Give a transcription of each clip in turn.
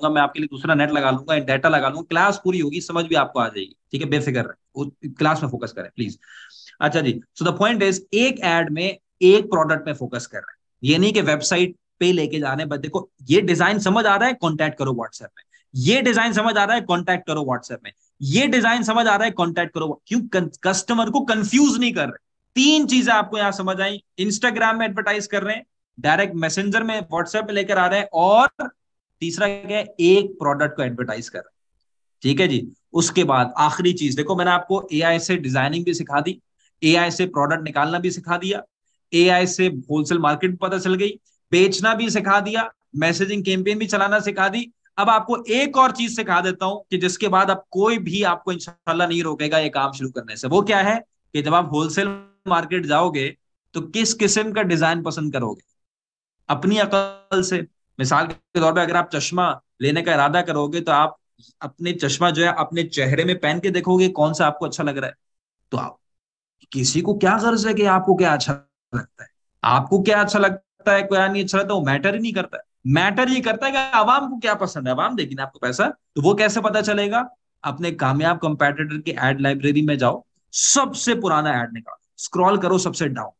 लूँगा, मैं आपके लिए दूसरा नेट लगा लूँगा डाटा लगा लूँगा क्लास पूरी होगी, समझ भी आपको आ जाएगी, ठीक है? बेफिक्र क्लास में फोकस करें प्लीज़ अच्छा जी सो द पॉइंट इज़ एक एड में एक प्रोडक्ट में फोकस कर रहे हैं। ये नहीं कि वेबसाइट पे लेके जाने बट देखो, ये डिज़ाइन समझ आ रहा है कॉन्टैक्ट करो व्हाट्सएप में। ये डिज़ाइन समझ आ रहा है कॉन्टैक्ट करो व्हाट्सएप में। ये डिज़ाइन समझ आ रहा है कॉन्टैक्ट करो क्यों? कस्टमर को कंफ्यूज नहीं कर रहे। तीन चीज़ें आपको यहाँ समझ आई। इंस्टाग्राम में एडवर्टाइज कर रहे हैं डायरेक्ट मैसेंजर में व्हाट्सएप पे लेकर आ रहे हैं, और तीसरा क्या है? एक प्रोडक्ट को एडवर्टाइज कर। ठीक है जी? उसके बाद आखिरी चीज़, देखो मैंने आपको एआई से डिज़ाइनिंग भी सिखा दी ए से प्रोडक्ट निकालना भी सिखा दिया एआई से होलसेल मार्केट पता चल गई, बेचना भी सिखा दिया मैसेजिंग कैंपेन भी चलाना सिखा दी। अब आपको एक और चीज़ सिखा देता हूँ कि जिसके बाद अब कोई भी आपको इंशाल्लाह नहीं रोकेगा ये काम शुरू करने से। वो क्या है कि जब आप होलसेल मार्केट जाओगे तो किस किस्म का डिज़ाइन पसंद करोगे? अपनी अकल से। मिसाल के तौर पे अगर आप चश्मा लेने का इरादा करोगे तो आप अपने चश्मा जो है, अपने चेहरे में पहन के देखोगे कौन सा आपको अच्छा लग रहा है। तो आप किसी को क्या गर्ज है कि आपको क्या अच्छा लगता है? आपको क्या अच्छा लगता है, क्या नहीं अच्छा लगता, वो मैटर ही नहीं करता मैटर ये करता है कि आवाम को क्या पसंद है आवाम देगी ना आपको पैसा तो वो कैसे पता चलेगा? अपने कामयाब कंपेटिटर की एड लाइब्रेरी में जाओ, सबसे पुराना एड निकालो। स्क्रॉल करो, सबसे डाउन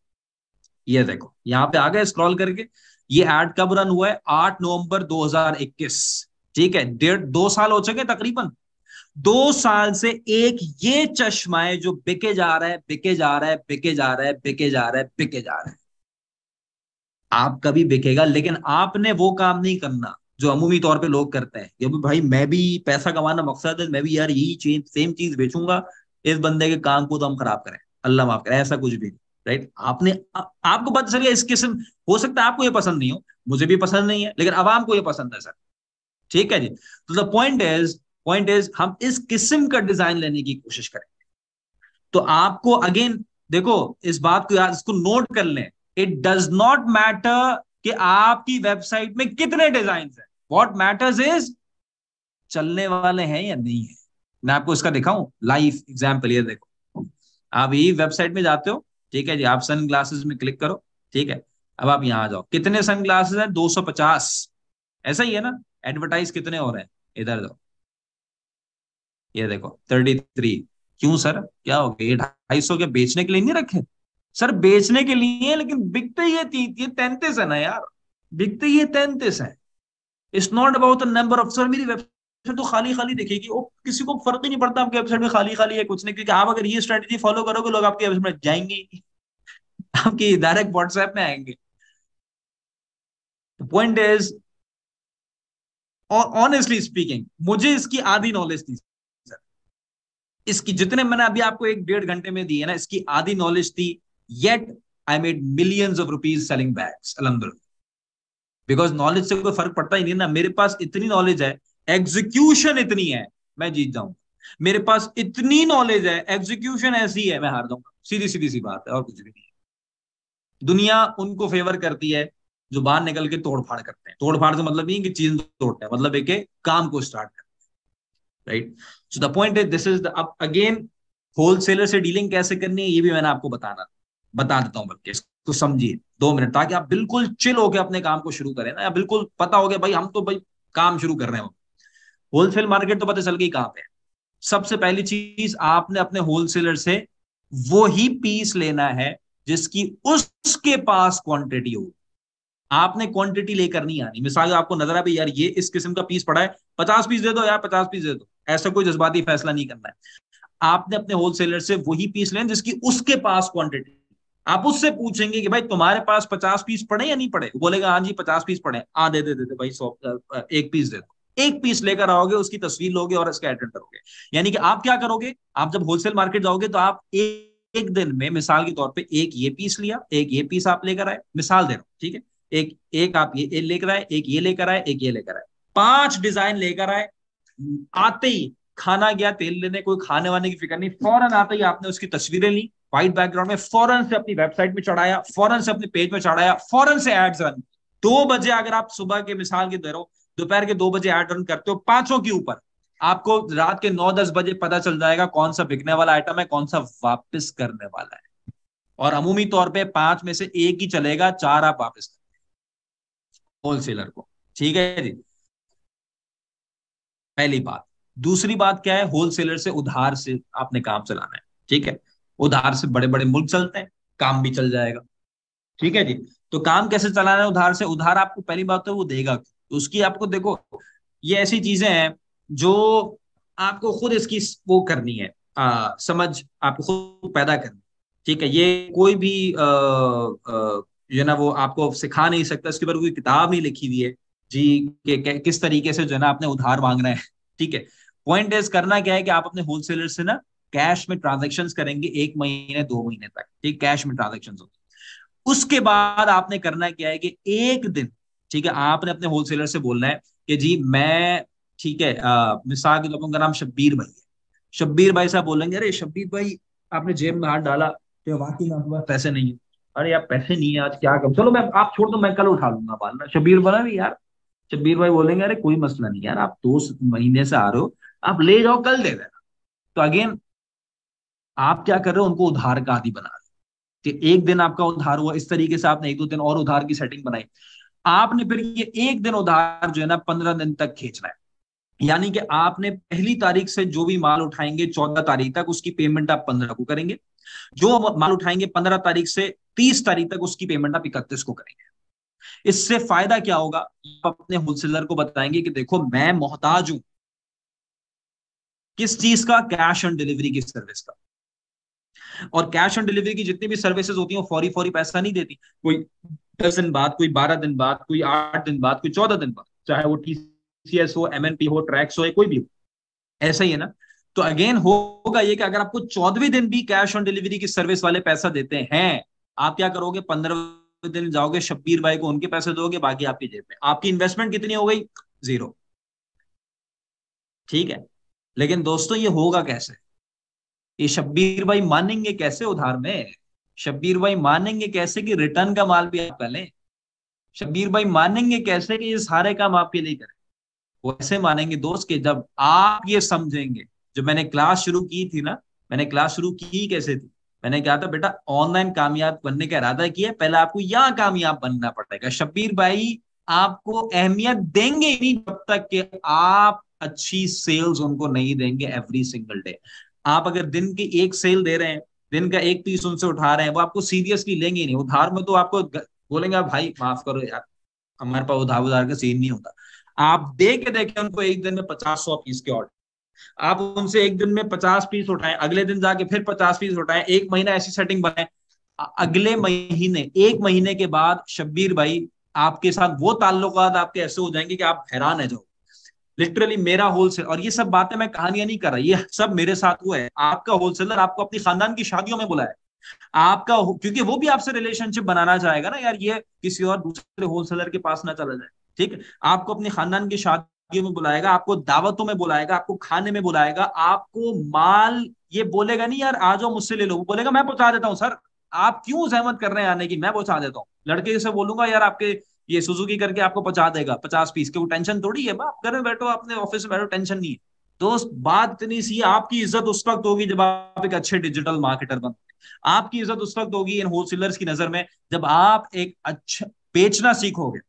ये देखो, यहाँ पे आ गए स्क्रॉल करके। ये एड कब रन हुआ है? आठ नवंबर 2021 ठीक है, डेढ़, दो साल हो चुके तकरीबन। दो साल से एक ये चश्मा है जो बिके जा रहा है, बिके जा रहा है, बिके जा रहा है, बिके जा रहा है, बिके जा रहा है। आप कभी बिकेगा, लेकिन आपने वो काम नहीं करना जो अमूमी तौर पे लोग करते हैं। ये भाई, मैं भी पैसा कमाना मकसद है, मैं भी यार यही चीज़ सेम चीज़ बेचूँगा, इस बंदे के काम को तो हम खराब करें। अल्लाह माफ़ करे, ऐसा कुछ भी नहीं। राइट आपने आ, आपको पता चलिए इस किस्म हो सकता है आपको ये पसंद नहीं हो मुझे भी पसंद नहीं है लेकिन अवाम को ये पसंद है सर। ठीक है जी? तो the point is point is हम इस किस्म का डिज़ाइन लेने की कोशिश करेंगे तो आपको अगेन देखो इस बात को याद इसको नोट कर लें। इट डज नॉट मैटर कि आपकी वेबसाइट में कितने डिज़ाइन है। वॉट मैटर्स इज़ चलने वाले हैं या नहीं है। मैं आपको इसका दिखाऊँ लाइव एग्ज़ाम्पल ये देखो। आप यही वेबसाइट में जाते हो ठीक है जी, आप सन ग्लासेस में क्लिक करो, ठीक है? अब आप यहाँ आ जाओ। कितने सन ग्लासेस हैं 250 ऐसा ही है ना? एडवर्टाइज कितने हो रहे हैं? इधर जाओ। ये देखो 33 क्यों सर? क्या हो गया? ये ढाई सौ के बेचने के लिए नहीं रखे? सर, बेचने के लिए लेकिन बिकते ये ये तैंतीस है ना यार। बिकते ये तैंतीस है। It's not about the number of sir, मेरी वेबसाइट तो खाली खाली दिखेगी। वो किसी को फ़र्क ही नहीं पड़ता आपकी वेबसाइट में खाली खाली है, कुछ नहीं, क्योंकि आप अगर ये स्ट्रेटेजी फॉलो करोगे, लोग आपकी वेबसाइट में जाएँगे आपकी डायरेक्ट व्हाट्सएप में आएँगे। पॉइंट इज़ ऑनेस्टली स्पीकिंग मुझे इसकी आधी नॉलेज थी सर इसकी जितने मैंने अभी आपको एक डेढ़ घंटे में दी है ना, इसकी आधी नॉलेज थी yet I made millions of rupees selling bags अलहमदुल्ला बिकॉज़ नॉलेज से कोई फ़र्क पड़ता ही नहीं ना। मेरे पास इतनी नॉलेज है एग्जीक्यूशन इतनी है। मैं जीत जाऊँगा। मेरे पास इतनी नॉलेज है एग्जीक्यूशन ऐसी है, मैं हार जाऊँगा। सीधी सीधी सी बात है, और कुछ भी नहीं है। दुनिया उनको फेवर करती है, जो बाहर निकल के तोड़फाड़ करते हैं। तोड़ फाड़ का मतलब नहीं कि चीज़ तोड़ते हैं मतलब एक काम को स्टार्ट करते हैं। Right so the point is this is the again wholesaler से डीलिंग कैसे करनी है, ये भी मैंने आपको बताना, बता देता हूँ बल्कि, इसको समझिए। दो मिनट, ताकि आप बिल्कुल चिल होकर अपने काम को शुरू करें ना, या बिल्कुल पता हो गया भाई हम तो भाई काम शुरू कर रहे हैं। होलसेल मार्केट तो पता चल गई कहाँ पे सबसे पहली चीज़ आपने अपने होलसेलर से वो ही पीस लेना है जिसकी उसके पास क्वांटिटी हो। आपने क्वांटिटी लेकर नहीं आनी। मिसाल आपको नज़र आ भी यार, ये इस किस्म का पीस पड़ा है, पचास पीस दे दो, यार, पचास पीस दे दो। ऐसा कोई जज्बाती फैसला नहीं करना है। आपने अपने होलसेलर से वही पीस लेना जिसकी उसके पास क्वांटिटी आप उससे पूछेंगे कि, भाई, तुम्हारे पास पचास पीस पड़े या नहीं पड़े? बोलेगा हाँ जी, पचास पीस पड़े आ, दे दे दे भाई, सौ एक पीस दे दो। एक पीस लेकर आओगे, उसकी तस्वीर लोगे और इसका अटेंड करोगे। यानी कि आप क्या करोगे? आप जब होलसेल मार्केट जाओगे तो आप एक एक दिन में, मिसाल के तौर पे एक ये पीस लिया, एक ये पीस आप लेकर आए, मिसाल दे रहा हूँ, ठीक है? एक एक आप ये लेकर आए, एक ये लेकर आए, एक ये लेकर आए। पाँच डिज़ाइन लेकर आए, आते ही खाना गया, तेल लेने, कोई खाने वाने की फ़िक्र नहीं, फ़ौरन आते ही आपने उसकी तस्वीरें ली व्हाइट बैकग्राउंड में फ़ौरन से अपनी वेबसाइट में चढ़ाया, फ़ौरन से अपने पेज में चढ़ाया, फ़ौरन से एड्स रन दो बजे अगर आप सुबह के मिसाल के दे रहे हो दोपहर के दो बजे एड रन करते हो पाँचों के ऊपर। आपको रात के नौ दस बजे पता चल जाएगा कौन सा बिकने वाला आइटम है, कौन सा वापस करने वाला है। और अमूमी तौर पे पाँच में से एक ही चलेगा, चार आप वापस होलसेलर को। ठीक है जी? पहली बात। दूसरी बात क्या है? होलसेलर से उधार से आपने काम चलाना है। ठीक है? उधार से बड़े बड़े मुल्क चलते हैं, काम भी चल जाएगा। ठीक है जी? तो काम कैसे चलाना है उधार से? उधार आपको पहली बात तो वो देगा तो उसकी आपको देखो ये ऐसी चीज़ें हैं जो आपको खुद इसकी वो करनी है। आ, समझ आपको खुद पैदा करनी ठीक है ये कोई भी जो ना वो आपको सिखा नहीं सकता इसके ऊपर कोई किताब नहीं लिखी हुई है। जी के, किस तरीके से जो है ना आपने उधार मांगना है। ठीक है पॉइंट इज़ करना क्या है कि आप अपने होलसेलर से ना कैश में ट्रांजेक्शन करेंगे एक महीने दो महीने तक। ठीक कैश में ट्रांजेक्शन होते उसके बाद आपने करना क्या है कि एक दिन ठीक है, आपने अपने होलसेलर से बोलना है कि जी, मैं, ठीक है मिसाल के लोगों का नाम शब्बीर भाई है। शब्बीर भाई साहब बोलेंगे, अरे शब्बीर भाई, आपने जेब में हाथ डाला तो वाकई में आपके पास नहीं है। अरे यार, पैसे नहीं है आज, क्या करूँ? चलो, मैं, आप छोड़ दो, मैं कल उठा लूँगा बाल शब्बीर बना भी यार, शब्बीर भाई बोलेंगे, अरे कोई मसला नहीं यार, आप दो महीने से आ रहे हो, आप ले जाओ, कल दे देना। तो अगेन, आप क्या कर रहे हो, उनको उधार का आदि बना रहे कि एक दिन आपका उधार हुआ, इस तरीके से आपने एक दो दिन और उधार की सेटिंग बनाई। आपने फिर ये एक दिन उधार जो है ना पंद्रह दिन तक खींचना है। यानी कि आपने पहली तारीख से जो भी माल उठाएँगे, चौदह तारीख तक उसकी पेमेंट आप पंद्रह को करेंगे। जो माल उठाएँगे पंद्रह तारीख से तीस तारीख तक उसकी पेमेंट आप इकतीस को करेंगे। इससे फ़ायदा क्या होगा? आप अपने होलसेलर को बताएँगे कि देखो, मैं मोहताज हूँ। किस चीज़ का? कैश ऑन डिलीवरी की सर्विस का। और कैश ऑन डिलीवरी की जितनी भी सर्विसेज़ होती हैं फौरी फौरी पैसा नहीं देती। कोई दस दिन बाद, कोई बारह दिन बाद, कोई आठ दिन बाद, कोई चौदह दिन बाद, चाहे वो टीसीएस हो एमएनपी हो ट्रैक्स हो कोई भी हो, ऐसा ही है ना? तो अगेन होगा ये कि अगर आपको चौदहवें दिन भी कैश ऑन डिलीवरी की सर्विस वाले पैसा देते हैं, आप क्या करोगे? पंद्रह दिन जाओगे, शब्बीर भाई को उनके पैसे दोगे, बाकी आपकी जेब में। आपकी इन्वेस्टमेंट कितनी हो गई? ज़ीरो ठीक है? लेकिन दोस्तों, ये होगा कैसे? ये शब्बीर भाई मानेंगे कैसे उधार में? शब्बीर भाई मानेंगे कैसे कि रिटर्न का माल भी आप पहले शब्बीर भाई मानेंगे कैसे कि ये सारे काम आपके लिए करें? वो ऐसे मानेंगे, दोस्त, के जब आप ये समझेंगे, जो मैंने क्लास शुरू की थी ना, मैंने क्लास शुरू की कैसे थी? मैंने कहा था, बेटा ऑनलाइन कामयाब बनने का इरादा किया पहले आपको यहाँ कामयाब बनना पड़ेगा। शब्बीर भाई आपको अहमियत देंगे नहीं जब तक कि आप अच्छी सेल्स उनको नहीं देंगे एवरी सिंगल डे आप अगर दिन की एक सेल दे रहे हैं दिन का एक पीस उनसे उठा रहे हैं, वो आपको सीरियसली लेंगे नहीं। उधार में तो आपको बोलेंगे, आप भाई, माफ़ करो यार, हमारे पास उधार उधार का सीन नहीं होता। आप दे के देखे उनको एक दिन में पचास सौ पीस के ऑर्डर आप उनसे एक दिन में पचास पीस उठाएँ, अगले दिन जाके फिर पचास पीस उठाएँ, एक महीना ऐसी सेटिंग बनाए। अगले महीने, एक महीने के बाद शब्बीर भाई आपके साथ, वो ताल्लुकात आपके ऐसे हो जाएँगे कि आप हैरान है जाओ लिटरली मेरा होलसेल और ये सब बातें मैं कहानियाँ नहीं कर रहा, ये सब मेरे साथ हुआ है। आपका होलसेलर आपको अपनी खानदान की शादियों में बुलाया आपका क्योंकि वो भी आपसे रिलेशनशिप बनाना चाहेगा ना यार, ये किसी और दूसरे होलसेलर के पास ना चला जाए, ठीक? आपको अपने खानदान की शादियों में बुलाएगा, आपको दावतों में बुलाएगा, आपको खाने में बुलाएगा, आपको माल, ये बोलेगा नहीं यार, आ जाओ मुझसे ले लो बोलेगा, मैं पहुँचा देता हूँ, सर, आप क्यों सहमत कर रहे हैं आने की? मैं पहुँचा देता हूँ। लड़के से बोलूँगा, यार, आपके ये सुजुकी करके आपको पहुँचा देगा पचास पीस के वो टेंशन थोड़ी है आप घर में बैठो, अपने ऑफ़िस में बैठो टेंशन नहीं है। दोस्त, बात इतनी सी आपकी इज़्ज़त उस वक्त होगी जब आप एक अच्छे डिजिटल मार्केटर बन आपकी इज़्ज़त उस वक्त होगी इन होलसेलर्स की नज़र में, जब आप एक अच्छा बेचना सीखोगे।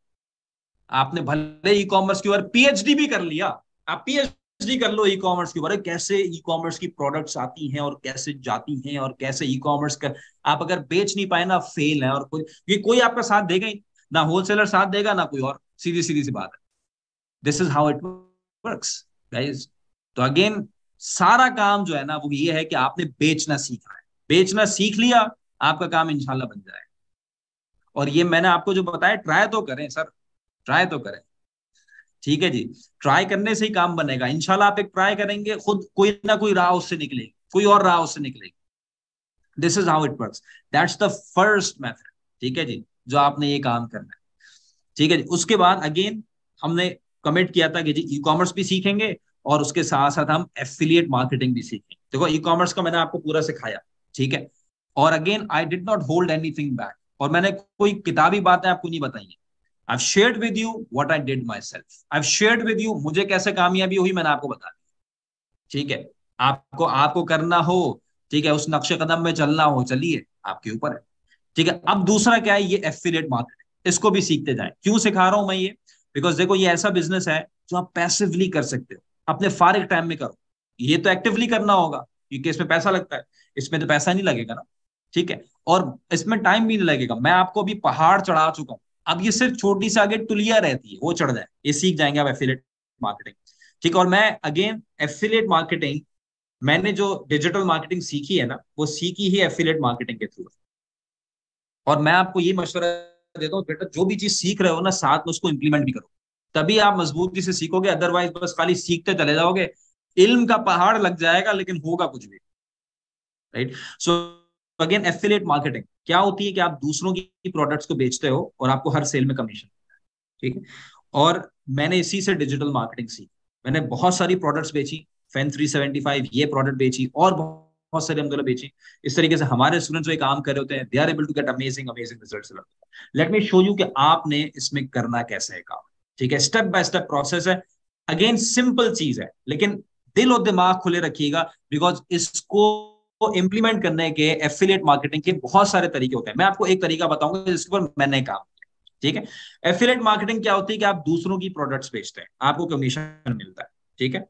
आपने भले ई कॉमर्स के ऊपर पीएचडी भी कर लिया, आप पीएचडी कर लो ई कॉमर्स के ऊपर कैसे ई कॉमर्स की प्रोडक्ट्स आती हैं और कैसे जाती हैं और कैसे ई कॉमर्स का आप अगर बेच नहीं पाए ना फेल है और कोई, ये कोई आपका साथ देगा ही ना होलसेलर साथ देगा, ना कोई और। सीधी सीधी सी बात है। This is how it guys तो अगेन सारा काम जो है ना, वो ये है कि आपने बेचना सीखा है। बेचना सीख लिया, आपका काम इंशाल्लाह बन जाएगा। और ये मैंने आपको जो बताया ट्राई तो करें सर ट्राई तो करें। ठीक है जी? ट्राई करने से ही काम बनेगा। इनशाला आप एक ट्राई करेंगे, खुद कोई ना कोई राह उससे निकलेगी। कोई और राह उससे निकलेगी। This is how it works that's the first method ठीक है जी? जो आपने ये काम करना है। ठीक है जी? उसके बाद अगेन हमने कमिट किया था कि जी ई कॉमर्स भी सीखेंगे और उसके साथ साथ हम एफिलिएट मार्केटिंग भी सीखेंगे। देखो ई कॉमर्स का मैंने आपको पूरा सिखाया, ठीक है? और again I did not hold anything back और मैंने कोई किताबी बातें आपको नहीं बताई I've shared with you what I did myself. I've shared with you मुझे कैसे कामयाबी हुई मैंने आपको बता दी। ठीक है? आपको आपको करना हो, ठीक है? उस नक्शे कदम में चलना हो, चलिए, आपके ऊपर है। ठीक है? अब दूसरा क्या है? ये एफिलेट मार्केटिंग इसको भी सीखते जाए। क्यों सिखा रहा हूँ मैं ये? बिकॉज़ देखो, ये ऐसा बिज़नेस है जो आप पैसिवली कर सकते हो। अपने फारिग टाइम में करो। ये तो एक्टिवली करना होगा, क्योंकि इसमें पैसा लगता है। इसमें तो पैसा नहीं लगेगा ना। ठीक है? और इसमें टाइम भी नहीं लगेगा। मैं आपको अभी पहाड़ चढ़ा चुका हूँ। अब ये सिर्फ़ छोटी से आगे टुलिया रहती है। वो चढ़ जाए। ये सीख जाएँगे आप एफिलेट मार्केटिंग ठीक? और मैं अगेन एफिलेट मार्केटिंग मैंने जो डिजिटल मार्केटिंग सीखी है ना, वो सीखी ही एफिलेट मार्केटिंग के थ्रू और मैं आपको ये मशवरा देता हूँ, बेटा, जो भी चीज़ सीख रहे हो ना, साथ में उसको इंप्लीमेंट भी करो। तभी आप मजबूती से सीखोगे अदरवाइज़ बस खाली सीखते चले जाओगे। इल्म का पहाड़ लग जाएगा, लेकिन होगा कुछ भी। Right so again affiliate marketing क्या होती है कि आप दूसरों की प्रोडक्ट्स को बेचते हो और आपको हर सेल में कमीशन ठीक है? और मैंने इसी से डिजिटल मार्केटिंग सीखी। मैंने बहुत सारी प्रोडक्ट्स बेची फ़ैन 375 ये प्रोडक्ट बेची, और बहुत सारी हम बेची। इस तरीके से हमारे स्टूडेंट्स जो काम कर रहे होते हैं they are able to get amazing amazing results let me show you कि आपने इसमें करना कैसे है काम। ठीक है? स्टेप बाय स्टेप प्रोसेस है। अगेन सिंपल चीज़ है, लेकिन दिल और दिमाग खुले रखिएगा बिकॉज़ इसको इंप्लीमेंट करने के एफिलिएट मार्केटिंग के बहुत सारे तरीके होते हैं। मैं आपको एक तरीका बताऊँगा, जिसके ऊपर मैंने काम ठीक है? एफिलेट मार्केटिंग क्या होती है कि आप दूसरों की प्रोडक्ट्स बेचते हैं। आपको कमीशन मिलता है। ठीक है?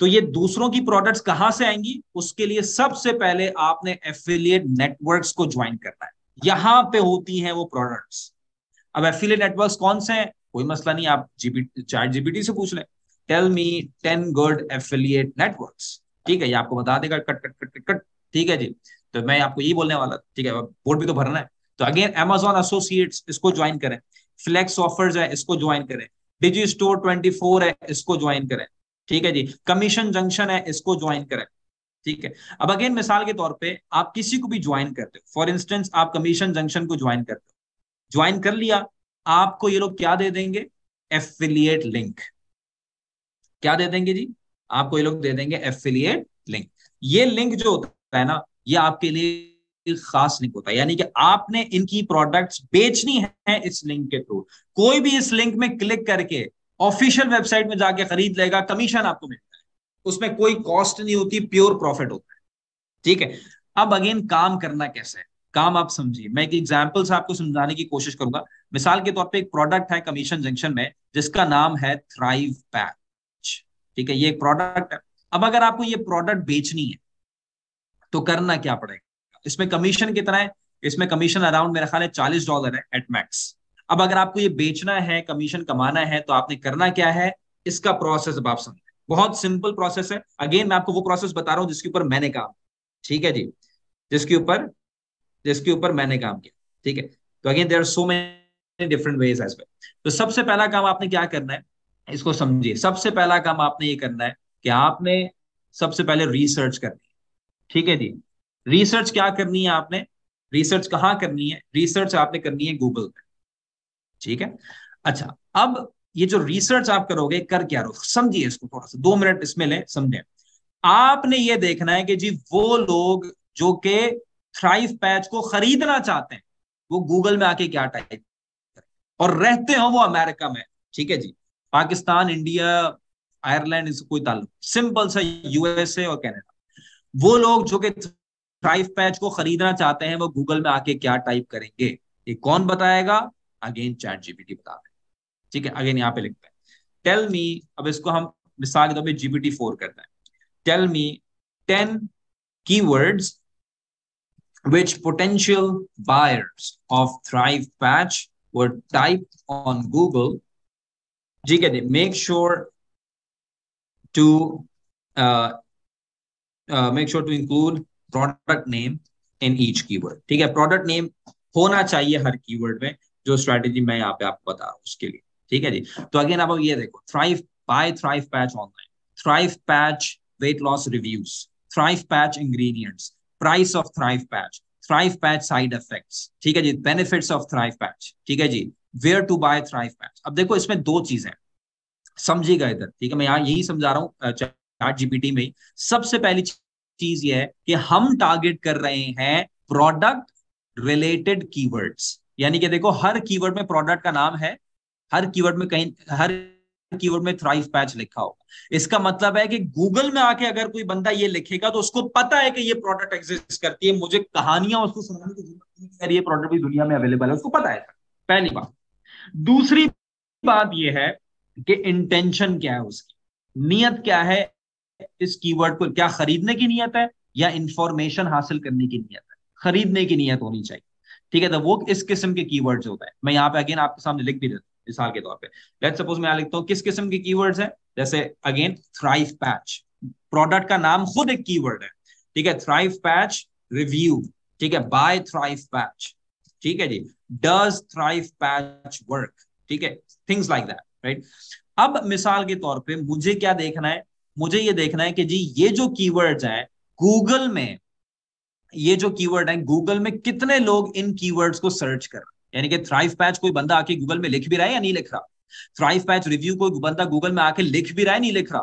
तो ये दूसरों की प्रोडक्ट्स कहाँ से आएँगी? उसके लिए सबसे पहले आपने एफिलिएट नेटवर्क्स को ज्वाइन करना है। यहाँ पे होती हैं वो प्रोडक्ट्स अब एफिलिएट नेटवर्क्स कौन से हैं? कोई मसला नहीं, आप जीपी चैट जीपीटी से पूछ लें। Tell me ten good affiliate networks ठीक है, ये आपको बता देगा, कट कट कट कट ठीक है जी। तो मैं आपको यही बोलने वाला, ठीक है बोर्ड भी तो भरना है। तो अगेन एमेजॉन एसोसिएट्स इसको ज्वाइन करें। फ्लेक्स ऑफर्स है, इसको ज्वाइन करें। डिजी स्टोर ट्वेंटी फोर है, इसको ज्वाइन करें। ठीक है जी? कमीशन जंक्शन है, इसको ज्वाइन करें। ठीक है? अब अगेन मिसाल के तौर पे आप किसी को भी ज्वाइन करते हो। फॉर इंस्टेंस आप कमीशन जंक्शन को ज्वाइन करते हो। ज्वाइन कर लिया, आपको ये लोग क्या दे देंगे? एफिलिएट लिंक क्या दे देंगे जी? आपको ये लोग दे देंगे एफिलिएट लिंक ये लिंक जो होता है ना, ये आपके लिए खास लिंक होता। है यानी कि आपने इनकी प्रोडक्ट्स बेचनी है इस लिंक के थ्रू कोई भी इस लिंक में क्लिक करके ऑफिशियल वेबसाइट में जाके खरीद लेगा, कमीशन आपको मिलता है। उसमें कोई कॉस्ट नहीं होती प्योर प्रॉफिट होता है। ठीक है? अब अगेन काम करना कैसे है? काम आप समझिए। मैं एक एग्ज़ाम्पल से आपको समझाने की कोशिश करूँगा। मिसाल के तौर पे एक प्रोडक्ट है कमीशन जंक्शन में, जिसका नाम है थ्राइव पैच ठीक है? ये एक प्रोडक्ट है। अब अगर आपको ये प्रोडक्ट बेचनी है तो करना क्या पड़ेगा? इसमें कमीशन कितना है? इसमें कमीशन अराउंड मेरा ख्याल है चालीस डॉलर है एट मैक्स अब अगर आपको ये बेचना है कमीशन कमाना है तो आपने करना क्या है? इसका प्रोसेस अब आप समझ बहुत सिंपल प्रोसेस है। अगेन मैं आपको वो प्रोसेस बता रहा हूँ जिसके ऊपर मैंने काम ठीक है जी? जिसके ऊपर जिसके ऊपर मैंने काम किया। ठीक है? तो again there are so many different ways as तो सबसे पहला काम आपने क्या करना है? इसको समझिए। सबसे पहला काम आपने ये करना है कि आपने सबसे पहले रिसर्च करनी है। ठीक है जी? रिसर्च क्या करनी है आपने? रिसर्च कहाँ करनी है? रिसर्च आपने करनी है गूगल पे। ठीक है? अच्छा अब ये जो रिसर्च आप करोगे, कर क्या रो समझिए इसको थोड़ा सा दो मिनट इसमें ले, समझे। आपने ये देखना है कि जी, वो लोग जो के थ्राइव पैच को खरीदना चाहते हैं, वो गूगल में आके क्या टाइप और रहते हो वो अमेरिका में, ठीक है जी? पाकिस्तान इंडिया आयरलैंड इससे कोई ताल्लुक सिंपल सा यूएसए और कनाडा वो लोग जो कि थ्राइव पैच को खरीदना चाहते हैं, वो गूगल में आके क्या टाइप करेंगे? ये कौन बताएगा? अगेन चैट जीपीटी बता रहे हैं ठीक है, अगेन यहाँ पे लिखते हैं। टेल मी अब इसको हम मिसाल के तौर पर जीपीटी फोर करते हैं। Tell me ten key words which potential buyers of Thrive Patch type on Google ठीक है make sure to make sure to include product name in each keyword ठीक है प्रोडक्ट नेम होना चाहिए हर कीवर्ड में। जो स्ट्रेटेजी मैं यहाँ पे आपको बता रहा हूँ उसके लिए। ठीक है जी? तो अगेन आप ये देखो Thrive buy Thrive Patch online Thrive Patch weight loss reviews Thrive Patch ingredients price of Thrive Patch Thrive Patch side effects ठीक है जी? बेनिफिट्स ऑफ़ थ्राइव पैच ठीक है जी? Where to buy Thrive Patch अब देखो, इसमें दो चीज़ें समझिएगा इधर। ठीक है? मैं यहाँ यही समझा रहा हूँ चैट जीपीटी में सबसे पहली चीज़ ये है कि हम टारगेट कर रहे हैं प्रोडक्ट रिलेटेड कीवर्ड्स यानी कि देखो, हर कीवर्ड में प्रोडक्ट का नाम है, हर कीवर्ड में कहीं, हर कीवर्ड में थ्राइव पैच लिखा होगा। इसका मतलब है कि गूगल में आके अगर कोई बंदा ये लिखेगा तो उसको पता है कि ये प्रोडक्ट एग्जिस्ट करती है, मुझे कहानियाँ उसको सुनाने की ज़रूरत नहीं ये प्रोडक्ट भी दुनिया में अवेलेबल है, उसको पता है पहली बात। दूसरी बात ये है कि इंटेंशन क्या है उसकी। नियत क्या है इस कीवर्ड को, क्या खरीदने की नियत है या इंफॉर्मेशन हासिल करने की नियत है? खरीदने की नियत होनी चाहिए। ठीक है तो वो इस किस्म के कीवर्ड्स होता है। मैं यहाँ पे अगेन आपके सामने लिख भी देता हूँ मिसाल के तौर पे। लेट सपोज़ मैं लिखता हूँ, किस किस्म के कीवर्ड्स है? जैसे अगेन थ्राइव पैच प्रोडक्ट का नाम खुद एक कीवर्ड है। ठीक है थ्राइव पैच रिव्यू ठीक है बाय थ्राइव पैच ठीक है जी डज थ्राइव पैच वर्क ठीक है थिंग्स लाइक दैट राइट अब मिसाल के तौर पे मुझे क्या देखना है? मुझे ये देखना है कि जी, ये जो कीवर्ड्स हैं गूगल में ये जो कीवर्ड है गूगल में कितने लोग इन कीवर्ड्स को सर्च कर रहे यानी कि थ्राइव पैच कोई बंदा आके गूगल में लिख भी रहा है या नहीं लिख रहा? थ्राइव पैच रिव्यू कोई बंदा गूगल में आके लिख भी रहा है, नहीं लिख रहा?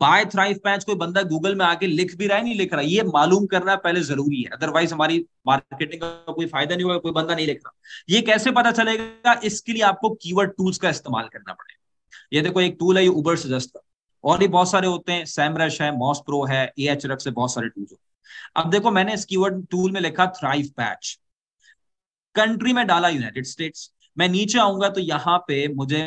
बाय थ्राइव पैच कोई बंदा गूगल में आके लिख भी रहा है, नहीं लिख रहा? ये मालूम करना पहले ज़रूरी है। अदरवाइज़ हमारी मार्केटिंग का कोई फ़ायदा नहीं होगा, कोई बंदा नहीं लिख रहा। ये कैसे पता चलेगा? इसके लिए आपको कीवर्ड टूल्स का इस्तेमाल करना पड़ेगा। ये देखो, एक टूल है, ये उबर सजेस्ट का। और भी बहुत सारे होते हैं सैमरश है मॉस प्रो है ए एच रख से बहुत सारे टूल्स होते हैं। अब देखो मैंने इस कीवर्ड टूल में लिखा थ्राइव पैच कंट्री में डाला यूनाइटेड स्टेट्स मैं नीचे आऊँगा तो यहाँ पे मुझे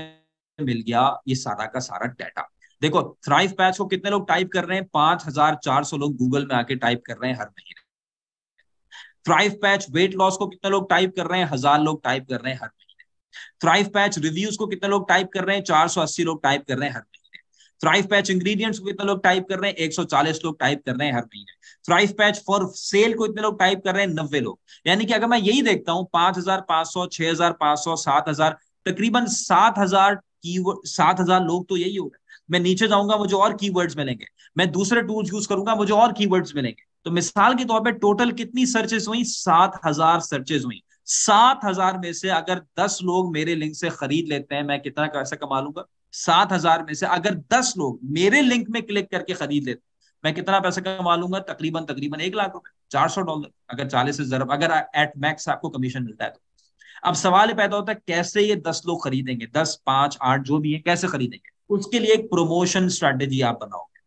मिल गया ये सारा का सारा डाटा देखो थ्राइव पैच को कितने लोग टाइप कर रहे हैं? पाँच हज़ार चार सौ लोग गूगल में आके टाइप कर रहे हैं हर महीने. थ्राइव पैच वेट लॉस को कितने लोग टाइप कर रहे हैं? हज़ार लोग टाइप कर रहे हैं हर महीने. थ्राइव पैच रिव्यूज़ को कितने लोग टाइप कर रहे हैं? चार सौ अस्सी लोग टाइप कर रहे हैं हर महीने. थ्राइव पैच इंग्रेडिएंट्स को कितने लोग टाइप कर रहे हैं 140 लोग टाइप कर रहे हैं हर महीने। थ्राइव पैच फॉर सेल को इतने लोग टाइप कर रहे हैं नब्बे लोग। यानी कि अगर मैं यही देखता हूँ, पाँच हज़ार, पाँच सौ, छह हज़ार, पाँच सौ, सात हज़ार, तकरीबन सात हज़ार की सात हज़ार लोग तो यही हो गए। मैं नीचे जाऊँगा, मुझे और कीवर्ड्स मिलेंगे। मैं दूसरे टूल्स यूज़ करूँगा, मुझे और कीवर्ड्स मिलेंगे। तो मिसाल के तौर पे टोटल कितनी सर्चेस हुई? सात हज़ार सर्चेस हुई। सात हज़ार में से अगर दस लोग मेरे लिंक से खरीद लेते हैं, मैं कितना पैसा कमा लूँगा? सात हज़ार में से अगर दस लोग मेरे लिंक में क्लिक करके खरीद लेते, मैं कितना पैसा कमा लूँगा? तकरीबन तकरीबन एक लाख रुपए, चार सौ डॉलर, अगर चालीस हज़ार अगर एट मैक्स आपको कमीशन मिलता है तो। अब सवाल ये पैदा होता है, कैसे ये दस लोग खरीदेंगे? दस, पाँच, आठ, जो भी है, कैसे खरीदेंगे? उसके लिए एक प्रोमोशन स्ट्रैटेजी आप बनाओगे।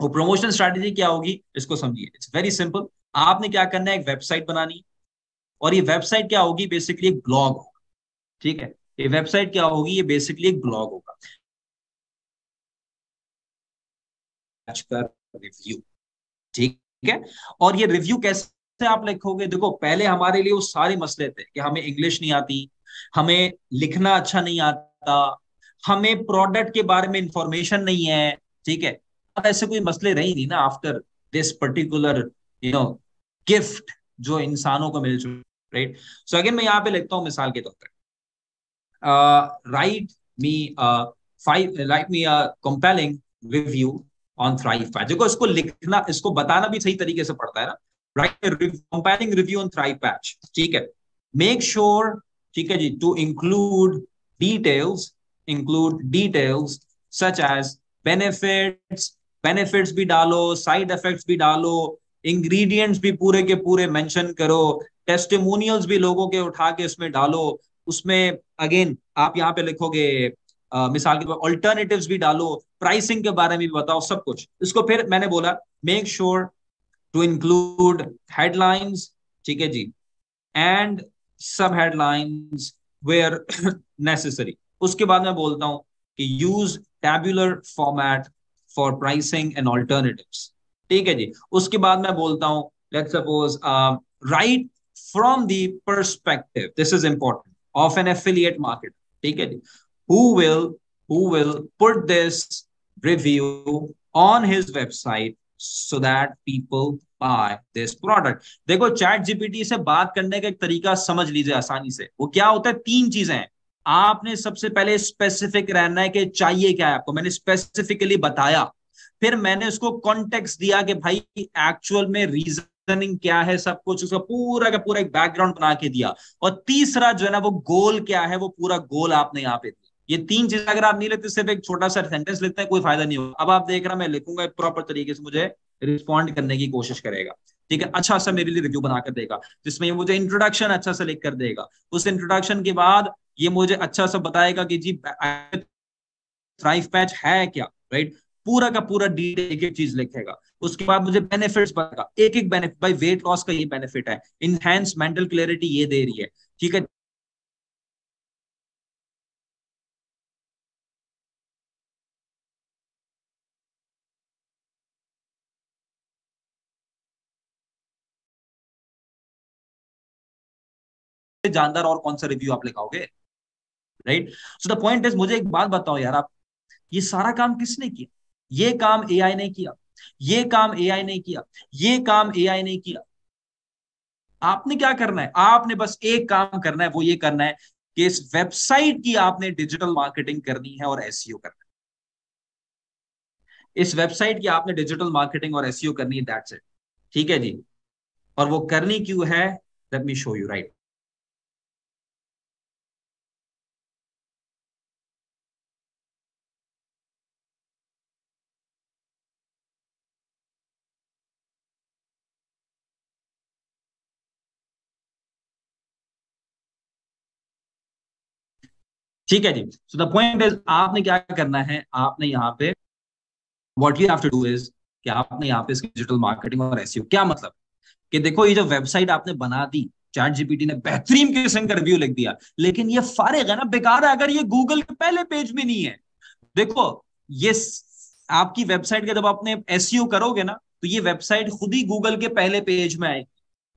वो प्रमोशन स्ट्रैटेजी क्या होगी? इसको समझिए। इट्स वेरी सिंपल आपने क्या करना है? एक वेबसाइट बनानी और ये वेबसाइट क्या होगी? बेसिकली एक ब्लॉग होगा। ठीक है? ये वेबसाइट क्या होगी? ये बेसिकली एक ब्लॉग होगा। रिव्यू ठीक है? और ये रिव्यू कैसे आप लिखोगे? देखो, पहले हमारे लिए वो सारे मसले थे कि हमें इंग्लिश नहीं आती, हमें लिखना अच्छा नहीं आता, हमें प्रोडक्ट के बारे में इंफॉर्मेशन नहीं है। ठीक है? ऐसे कोई मसले रही नहीं ना after this particular you know gift जो इंसानों को मिल चुके राइट सो अगेन मैं यहाँ पे लिखता हूँ मिसाल के तौर पर write me five write me compelling review on Thrive Patch देखो इसको लिखना इसको बताना भी सही तरीके से पड़ता है ना। Write comparing review on Thrive Patch ठीक है? मेक श्योर ठीक है जी to include details include details such as benefits benefits भी डालो साइड इफेक्ट्स भी डालो इंग्रेडिएंट्स भी पूरे के पूरे मेंशन करो टेस्टिमोनियल्स भी लोगों के उठा के इसमें डालो। उसमें अगेन आप यहाँ पे लिखोगे आ, मिसाल के तौर ऑल्टरनेटिव्स भी डालो। प्राइसिंग के बारे में भी बताओ सब कुछ। इसको फिर मैंने बोला make sure to include headlines ठीक है जी एंड सब हेडलाइंस वेयर नेसेसरी उसके बाद मैं बोलता हूँ कि use tabular format for pricing and alternatives ठीक है जी। उसके बाद मैं बोलता हूँ let suppose write from the perspective this is important of an affiliate market ठीक है जी। Who will who will put this review on his website so that people buy this product. देखो चैट जीपीटी से बात करने का एक तरीका समझ लीजिए आसानी से। वो क्या होता है? तीन चीज़ें हैं। आपने सबसे पहले स्पेसिफिक रहना है कि चाहिए क्या है आपको। मैंने स्पेसिफिकली बताया। फिर मैंने उसको कॉन्टेक्स्ट दिया कि भाई एक्चुअल में रीजनिंग क्या है सब कुछ, उसका पूरा का पूरा एक बैकग्राउंड बना के दिया। और तीसरा जो है ना, वो गोल क्या है, वो पूरा गोल आपने यहाँ पे दिया। ये तीन चीज़ें अगर आप नहीं लेते, सिर्फ़ एक छोटा सा सेंटेंस लिखते हैं, कोई फ़ायदा नहीं होगा। अब आप देख रहा मैं लिखूँगा प्रॉपर तरीके से, मुझे रिस्पॉन्ड करने की कोशिश करेगा। ठीक है? अच्छा सा मेरे लिए रिव्यू बनाकर देगा, जिसमें ये मुझे इंट्रोडक्शन अच्छा सा लिख कर देगा। उस इंट्रोडक्शन के बाद ये मुझे अच्छा सा बताएगा कि जी थ्राइव पैच है क्या राइट पूरा का पूरा डिटेल एक चीज़ लिखेगा। उसके बाद मुझे बेनिफिट्स बताएगा। एक एक बेनिफिट भाई वेट लॉस का ये बेनिफिट है। इनहेंस मेंटल क्लियरिटी ये दे रही है। ठीक है? जानदार और कौन सा रिव्यू आप लिखाओगे? Right so the point is मुझे एक बात बताओ यार आप, ये सारा काम किसने किया? ये काम एआई ने किया। ये काम एआई ने किया। ये काम एआई ने किया। आपने क्या करना है? आपने बस एक काम करना है, वो ये करना है कि इस वेबसाइट की आपने डिजिटल मार्केटिंग करनी है और एसईओ करना है। इस वेबसाइट की आपने डिजिटल मार्केटिंग और एसईओ करनी है दैट्स इट ठीक है जी? और वो करनी क्यों है? Let me show you right ठीक है जी। सो द पॉइंट इज़ आपने क्या करना है? आपने यहाँ पे what you have to do is कि आपने यहाँ पे डिजिटल मार्केटिंग और ऐसी क्या मतलब? कि देखो, ये जो वेबसाइट आपने बना दी चैट जीपीटी ने बेहतरीन किस्म का रिव्यू लिख दिया, लेकिन ये फारिग है ना, बेकार है अगर ये गूगल के पहले पेज में नहीं है। देखो, ये आपकी वेबसाइट का जब आपने एसईओ करोगे ना तो ये वेबसाइट खुद ही गूगल के पहले पेज में आएगी।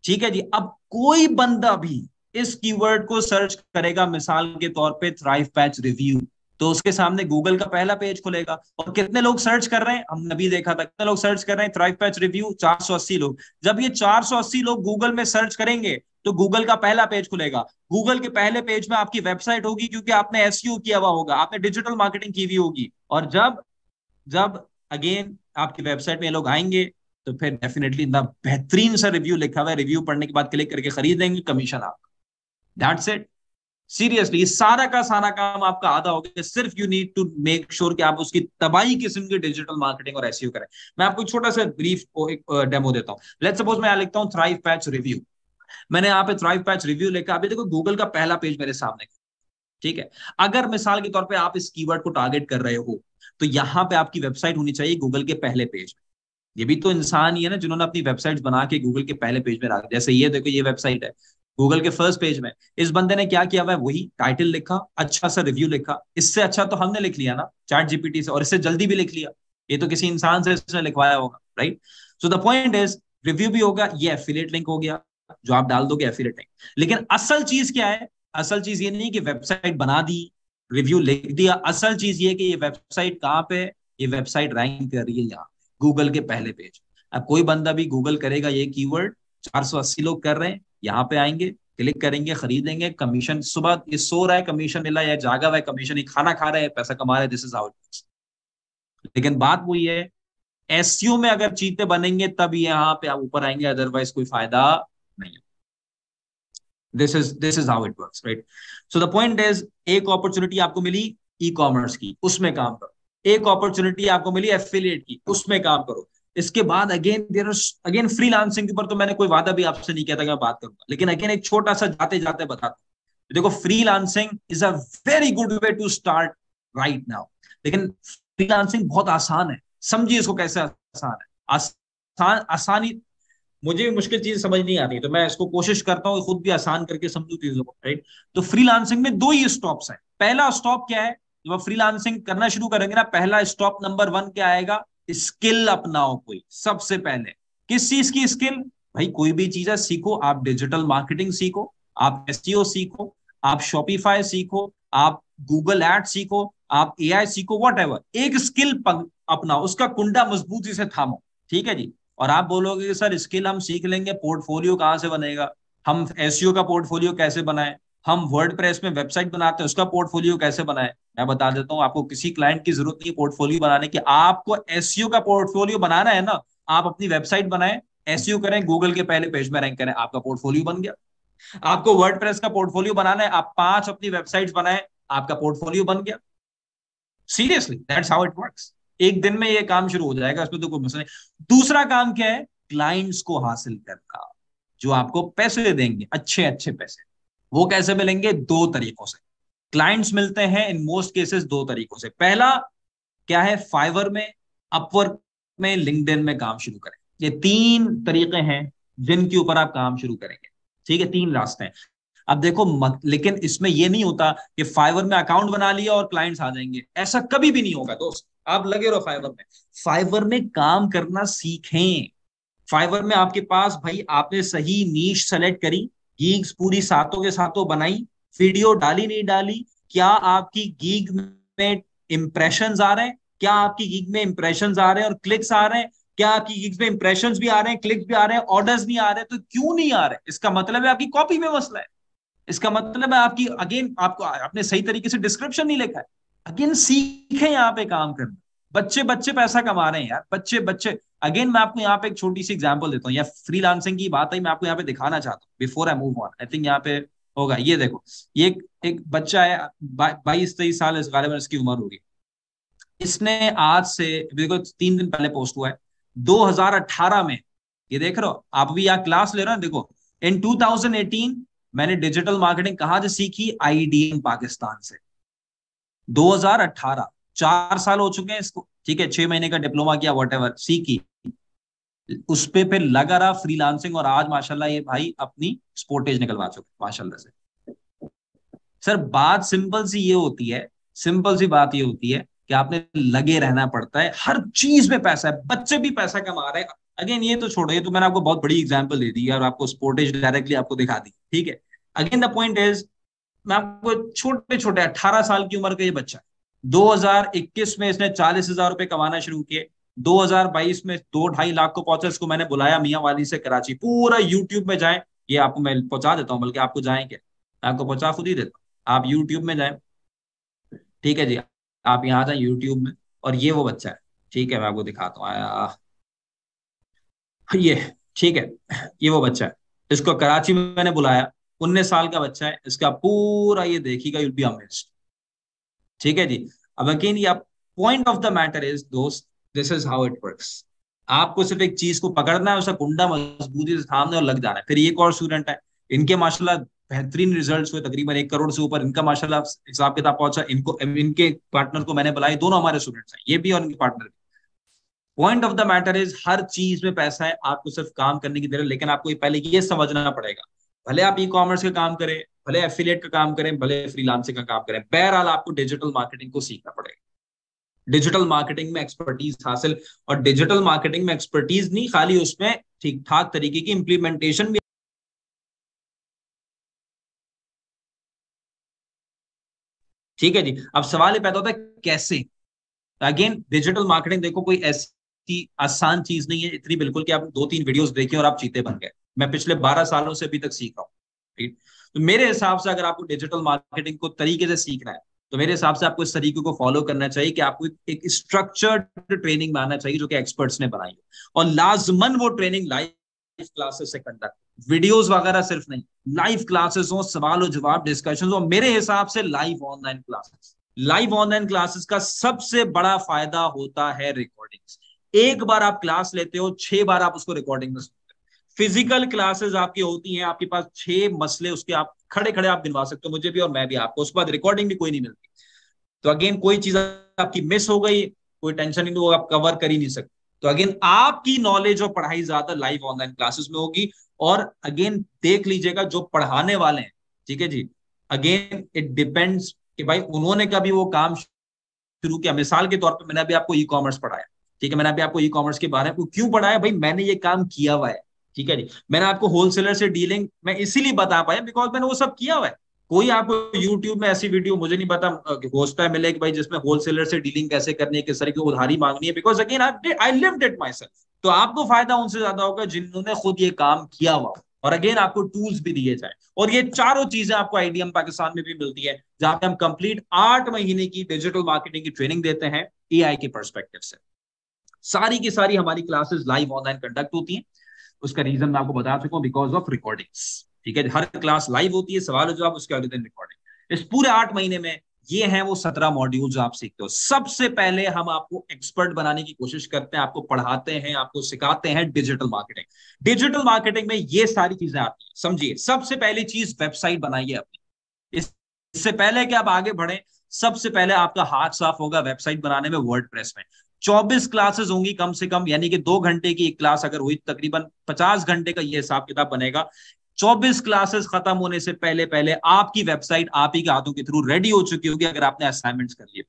ठीक है जी? अब कोई बंदा भी इस कीवर्ड को सर्च करेगा मिसाल के तौर पे थ्राइव पैच रिव्यू तो उसके सामने गूगल का पहला पेज खुलेगा। और कितने लोग सर्च कर रहे हैं? हमने अभी देखा था, कितने लोग सर्च कर रहे हैं थ्राइव पैच रिव्यू 480 लोग। जब ये 480 लोग गूगल में सर्च करेंगे तो गूगल का पहला पेज खुलेगा। गूगल के पहले पेज में आपकी वेबसाइट होगी, क्योंकि आपने एस किया हुआ होगा, आपने डिजिटल मार्केटिंग की हुई होगी। और जब जब अगेन आपकी वेबसाइट में लोग आएँगे तो फिर डेफिनेटली बेहतरीन सा रिव्यू लिखा हुआ है। रिव्यू पढ़ने के बाद क्लिक करके खरीदेंगे कमीशन आपका। दैट्स इट सीरियसली सारा का सारा काम आपका आधा हो गया। सिर्फ़ you need to make sure कि आप उसकी तबाही किस्म की डिजिटल मार्केटिंग और एसईओ करें। मैं आपको छोटा सा ब्रीफ एक डेमो देता हूँ। लेट सपोज़ मैं लिखता हूँ थ्राइव पैच रिव्यू मैंने यहाँ पे थ्राइव पैच रिव्यू लेकर अभी देखो गूगल का पहला पेज मेरे सामने। ठीक है? अगर मिसाल के तौर पे आप इस कीवर्ड को टारगेट कर रहे हो तो यहाँ पे आपकी वेबसाइट होनी चाहिए गूगल के पहले पेज में। ये भी तो इंसान ही है ना जिन्होंने अपनी वेबसाइट बना के गूगल के पहले पेज में रखा जैसे ये देखो, ये वेबसाइट है। गूगल के फ़र्स्ट पेज में, इस बंदे ने क्या किया हुआ है? वही टाइटल लिखा अच्छा सा रिव्यू लिखा। इससे अच्छा तो हमने लिख लिया ना चैट जीपीटी से, और इससे जल्दी भी लिख लिया। ये तो किसी इंसान से इसने लिखवाया होगा right so the point is review भी होगा ये एफिलेट लिंक हो गया, जो आप डाल दोगे एफिलेट लिंक लेकिन असल चीज़ क्या है? असल चीज़ ये नहीं कि वेबसाइट बना दी रिव्यू लिख दिया। असल चीज़ ये कि ये वेबसाइट कहाँ पे ये वेबसाइट रैंक कर रही है यहाँ गूगल के पहले पेज अब कोई बंदा भी गूगल करेगा ये कीवर्ड 480 लोग कर रहे हैं, यहाँ पे आएँगे क्लिक करेंगे, खरीदेंगे कमीशन सुबह ये सो रहा है कमीशन मिला, या जागा हुआ है कमीशन खाना खा रहे हैं, पैसा कमा रहे हैं दिस इज़ हाउ इट लेकिन बात वही है एस में अगर चीते बनेंगे, तब यहाँ पे आप ऊपर आएँगे अदरवाइज़ कोई फ़ायदा नहीं this is this is how it works right so the point is एक अपॉर्चुनिटी आपको मिली ई कॉमर्स की, उसमें काम करो। एक अपॉर्चुनिटी आपको मिली एफिलिएट की, उसमें काम करो। इसके बाद अगेन देर अगेन फ्रीलांसिंग के ऊपर तो मैंने कोई वादा भी आपसे नहीं किया था कि मैं बात करूँगा। लेकिन अगेन एक छोटा सा जाते जाते बताता देखो freelancing is a very good way to start right now लेकिन फ्रीलांसिंग बहुत आसान है। समझिए इसको कैसे आसान है। आसान, आसानी, मुझे भी मुश्किल चीज़ समझ नहीं आती तो मैं इसको कोशिश करता हूँ, खुद भी आसान करके समझू चीज़ों को राइट तो फ्रीलांसिंग में दो ही स्टॉप्स हैं। पहला स्टॉप क्या है? जब आप फ्रीलांसिंग करना शुरू करेंगे ना, पहला स्टॉप नंबर वन क्या आएगा? स्किल अपनाओ कोई, सबसे पहले। किस चीज़ की स्किल? भाई, कोई भी चीज़ है, सीखो। आप डिजिटल मार्केटिंग सीखो, आप एस सीखो, आप शॉपिफाई सीखो, आप गूगल एड सीखो, आप एआई सीखो वट एक स्किल अपनाओ, उसका कुंडा मजबूती से थामो। ठीक है जी? और आप बोलोगे कि, सर, स्किल हम सीख लेंगे, पोर्टफोलियो कहाँ से बनेगा? हम एस का पोर्टफोलियो कैसे बनाए? हम वर्ड में वेबसाइट बनाते हैं, उसका पोर्टफोलियो कैसे बनाए? मैं बता देता हूँ, आपको किसी क्लाइंट की ज़रूरत नहीं पोर्टफोलियो बनाने की। आपको एस का पोर्टफोलियो बनाना है ना, आप अपनी वेबसाइट बनाए एस करें गूगल के पहले पेज में रैंक करें, आपका पोर्टफोलियो बन गया। आपको वर्ड का पोर्टफोलियो बनाना है, आप पाँच अपनी वेबसाइट बनाए, आपका पोर्टफोलियो बन गया। Seriously that's how it works एक दिन में ये काम शुरू हो जाएगा, उसमें तो कोई मसला नहीं। दूसरा काम क्या है? क्लाइंट्स को हासिल करना, जो आपको पैसे देंगे अच्छे अच्छे पैसे। वो कैसे मिलेंगे? दो तरीकों से। क्लाइंट्स मिलते हैं इन मोस्ट केसेस दो तरीकों से। पहला क्या है? फाइवर में अपवर्क में लिंकडिन में काम शुरू करें। ये तीन तरीके हैं जिनके ऊपर आप काम शुरू करेंगे। ठीक है? तीन रास्ते हैं। अब देखो मत, लेकिन इसमें ये नहीं होता कि फाइवर में अकाउंट बना लिया और क्लाइंट्स आ जाएँगे। ऐसा कभी भी नहीं होगा दोस्त। आप लगे रहो फाइवर में। फाइवर में काम करना सीखें। फाइवर में आपके पास भाई आपने सही नीच सेलेक्ट करी। गीग्स पूरी सातों के सातों बनाई, वीडियो डाली, नहीं डाली, क्या आपकी गीग में इंप्रेशन आ रहे हैं? क्या आपकी गीग में इंप्रेशन आ रहे हैं और क्लिक्स आ रहे हैं? क्या आपकी गिग्स में इंप्रेशन भी आ रहे हैं क्लिक्स भी आ रहे हैं ऑर्डर्स नहीं आ रहे हैं तो क्यों नहीं आ रहे? इसका मतलब है आपकी कॉपी में मसला है। इसका मतलब है आपकी अगेन आपको, आपने सही तरीके से डिस्क्रिप्शन नहीं लिखा है। अगेन सीखे यहाँ पे काम करना। बच्चे बच्चे पैसा कमा रहे हैं यार। बच्चे बच्चे अगेन मैं आपको यहाँ पे एक छोटी सी एग्जांपल देता हूँ। या फ्री की बात है मैं आपको यहाँ पे दिखाना चाहता हूँ। Before I move on I think यहाँ पे होगा। ये देखो ये एक, एक बच्चा है बाईस तेईस साल इस गालिबन इसकी उम्र होगी। इसने आज से बिल्कुल तीन दिन पहले पोस्ट हुआ है। 2018 में ये देख रहे हो आप भी यहाँ क्लास ले रहे हो देखो इन 2018 मैंने डिजिटल मार्केटिंग कहा से सीखी? आईडीएम पाकिस्तान से। 2018 चार साल हो चुके हैं इसको। ठीक है, छह महीने का डिप्लोमा किया वॉट एवर सीखी। उस पे फिर लगा रहा फ्रीलांसिंग और आज माशाल्लाह ये भाई अपनी स्पोर्टेज निकलवा चुके माशाल्लाह से। सर, बात सिंपल सी ये होती है सिंपल सी बात ये होती है कि आपने लगे रहना पड़ता है, हर चीज़ में पैसा है, बच्चे भी पैसा कमा रहे हैं। अगेन ये तो छोड़ो, ये तो मैंने आपको बहुत बड़ी एग्जांपल दे दी और आपको स्पोर्टेज डायरेक्टली आपको दिखा दी। ठीक है? अगेन द पॉइंट इज़ मैं आपको छोटे छोटे अट्ठारह साल की उम्र का ये बच्चा 2021 में इसने चालीस हज़ार रुपए कमाना शुरू किए। 2022 में दो ढाई लाख को पहुँचा इसको मैंने बुलाया मियाँ वाली से कराची। पूरा यूट्यूब में जाए। ये आपको मैं पहुँचा देता हूँ, बल्कि आपको जाए क्या? आपको पहुँचा खुद ही देता हूँ। आप यूट्यूब में जाए। ठीक है जी? आप यहाँ जाए यूट्यूब में। और ये वो बच्चा है। ठीक है, मैं आपको दिखाता हूँ। ये, ठीक है। ये वो बच्चा है। इसको कराची में मैंने बुलाया। उन्नीस साल का बच्चा है। इसका पूरा ये देखिएगा यूल बी ठीक है जी? अब अगेन ये point of the matter is दोस्त this is how it works आपको सिर्फ़ एक चीज़ को पकड़ना है, उसका कुंडा मजबूती से थामने और लग जाना है। फिर एक और स्टूडेंट है। इनके माशाल्लाह बेहतरीन रिजल्ट्स हुए, तकरीबन एक करोड़ से ऊपर इनका माशाल्लाह हिसाब किताब पहुँचा। इनको, इनके पार्टनर को मैंने बुलाया, दोनों हमारे स्टूडेंट्स हैं, ये भी और इनके पार्टनर भी। Point of the matter is हर चीज़ में पैसा है, आपको सिर्फ़ काम करने की देर लेकिन आपको पहले ये समझना पड़ेगा। भले आप ई कॉमर्स का काम करें, भले एफिलिएट का काम करें, भले फ्रीलांसिंग का काम करें, बहरहाल आपको डिजिटल मार्केटिंग को सीखना पड़ेगा। डिजिटल मार्केटिंग में एक्सपर्टीज हासिल और डिजिटल मार्केटिंग में एक्सपर्टीज नहीं, खाली उसमें ठीक ठाक तरीके की इंप्लीमेंटेशन भी ठीक है जी। अब सवाल ये पैदा होता है, कैसे? अगेन डिजिटल मार्केटिंग देखो कोई ऐसी आसान चीज़ नहीं है, इतनी बिल्कुल कि आप दो तीन वीडियोस देखें और आप चीते बन गए। मैं पिछले बारह सालों से अभी तक सीख रहा हूँ, ठीक? तो मेरे हिसाब से अगर आपको डिजिटल मार्केटिंग को तरीके से सीखना है तो मेरे हिसाब से आपको इस तरीके को फॉलो करना चाहिए कि आपको एक स्ट्रक्चर्ड ट्रेनिंग में आना चाहिए जो कि एक्सपर्ट्स ने बनाई और लाजमन वो ट्रेनिंग लाइव क्लासेस से कंडक्ट वीडियोस वगैरह सिर्फ़ नहीं लाइव क्लासेस हो, सवाल और जवाब डिस्कशन हो, मेरे हिसाब से live online classes live online classes का सबसे बड़ा फ़ायदा होता है रिकॉर्डिंग एक बार आप क्लास लेते हो, छह बार आप उसको रिकॉर्डिंग में फ़िज़िकल क्लासेस आपकी होती हैं, आपके पास छह मसले उसके आप खड़े खड़े आप गिनवा सकते हो, मुझे भी और मैं भी आपको। उसके बाद रिकॉर्डिंग भी कोई नहीं मिलती। तो अगेन कोई चीज़ आपकी मिस हो गई, कोई टेंशन नहीं, वो आप कवर कर ही नहीं सकते। तो अगेन आपकी नॉलेज और पढ़ाई ज़्यादा लाइव ऑनलाइन क्लासेस में होगी और अगेन देख लीजिएगा जो पढ़ाने वाले हैं, ठीक है जी? अगेन इट डिपेंड्स कि भाई उन्होंने कभी वो काम शुरू किया। मिसाल के तौर पर मैंने अभी आपको ई कॉमर्स पढ़ाया, ठीक है? मैंने अभी आपको ई कॉमर्स के बारे में क्यों पढ़ाया? भाई मैंने ये काम किया हुआ है। ठीक है जी? मैंने आपको होलसेलर से डीलिंग मैं इसीलिए बता पाया बिकॉज़ मैंने वो सब किया हुआ है। कोई आपको यूट्यूब में ऐसी वीडियो मुझे नहीं पता घोषणा मिले कि भाई जिसमें होलसेलर से डीलिंग कैसे करनी है, किस तरह की उधारी मांगनी है because again I lived it myself तो आपको फ़ायदा उनसे ज़्यादा होगा जिन्होंने खुद ये काम किया हुआ और अगेन आपको टूल्स भी दिए जाए। और ये चारों चीज़ें आपको आईडीएम पाकिस्तान में भी मिलती है, जहाँ पे हम कंप्लीट आठ महीने की डिजिटल मार्केटिंग की ट्रेनिंग देते हैं एआई के परस्पेक्टिव से। सारी की सारी हमारी क्लासेस लाइव ऑनलाइन कंडक्ट होती हैं। उसका रीजन मैं आपको बता चुका हूँ बिकॉज़ ऑफ़ रिकॉर्डिंग्स ठीक है? हर क्लास लाइव होती है, सवाल जवाब उसके अगले दिन रिकॉर्डिंग इस पूरे आठ महीने में ये हैं वो सत्रह मॉड्यूल जो आप सीखते हो। सबसे पहले हम आपको एक्सपर्ट बनाने की कोशिश करते हैं, आपको पढ़ाते हैं, आपको सिखाते हैं डिजिटल मार्केटिंग डिजिटल मार्केटिंग में ये सारी चीज़ें आती हैं। समझिए, सबसे पहली चीज़ वेबसाइट बनाइए अपनी। इससे पहले कि आप आगे बढ़े, सबसे पहले आपका हाथ साफ़ होगा वेबसाइट बनाने में वर्ड में। 24 क्लासेस होंगी कम से कम, यानी कि दो घंटे की एक क्लास अगर हुई तकरीबन 50 घंटे का ये हिसाब किताब बनेगा। 24 क्लासेस खत्म होने से पहले पहले आपकी वेबसाइट आप ही के हाथों के थ्रू रेडी हो चुकी होगी अगर आपने असाइनमेंट्स कर लिए।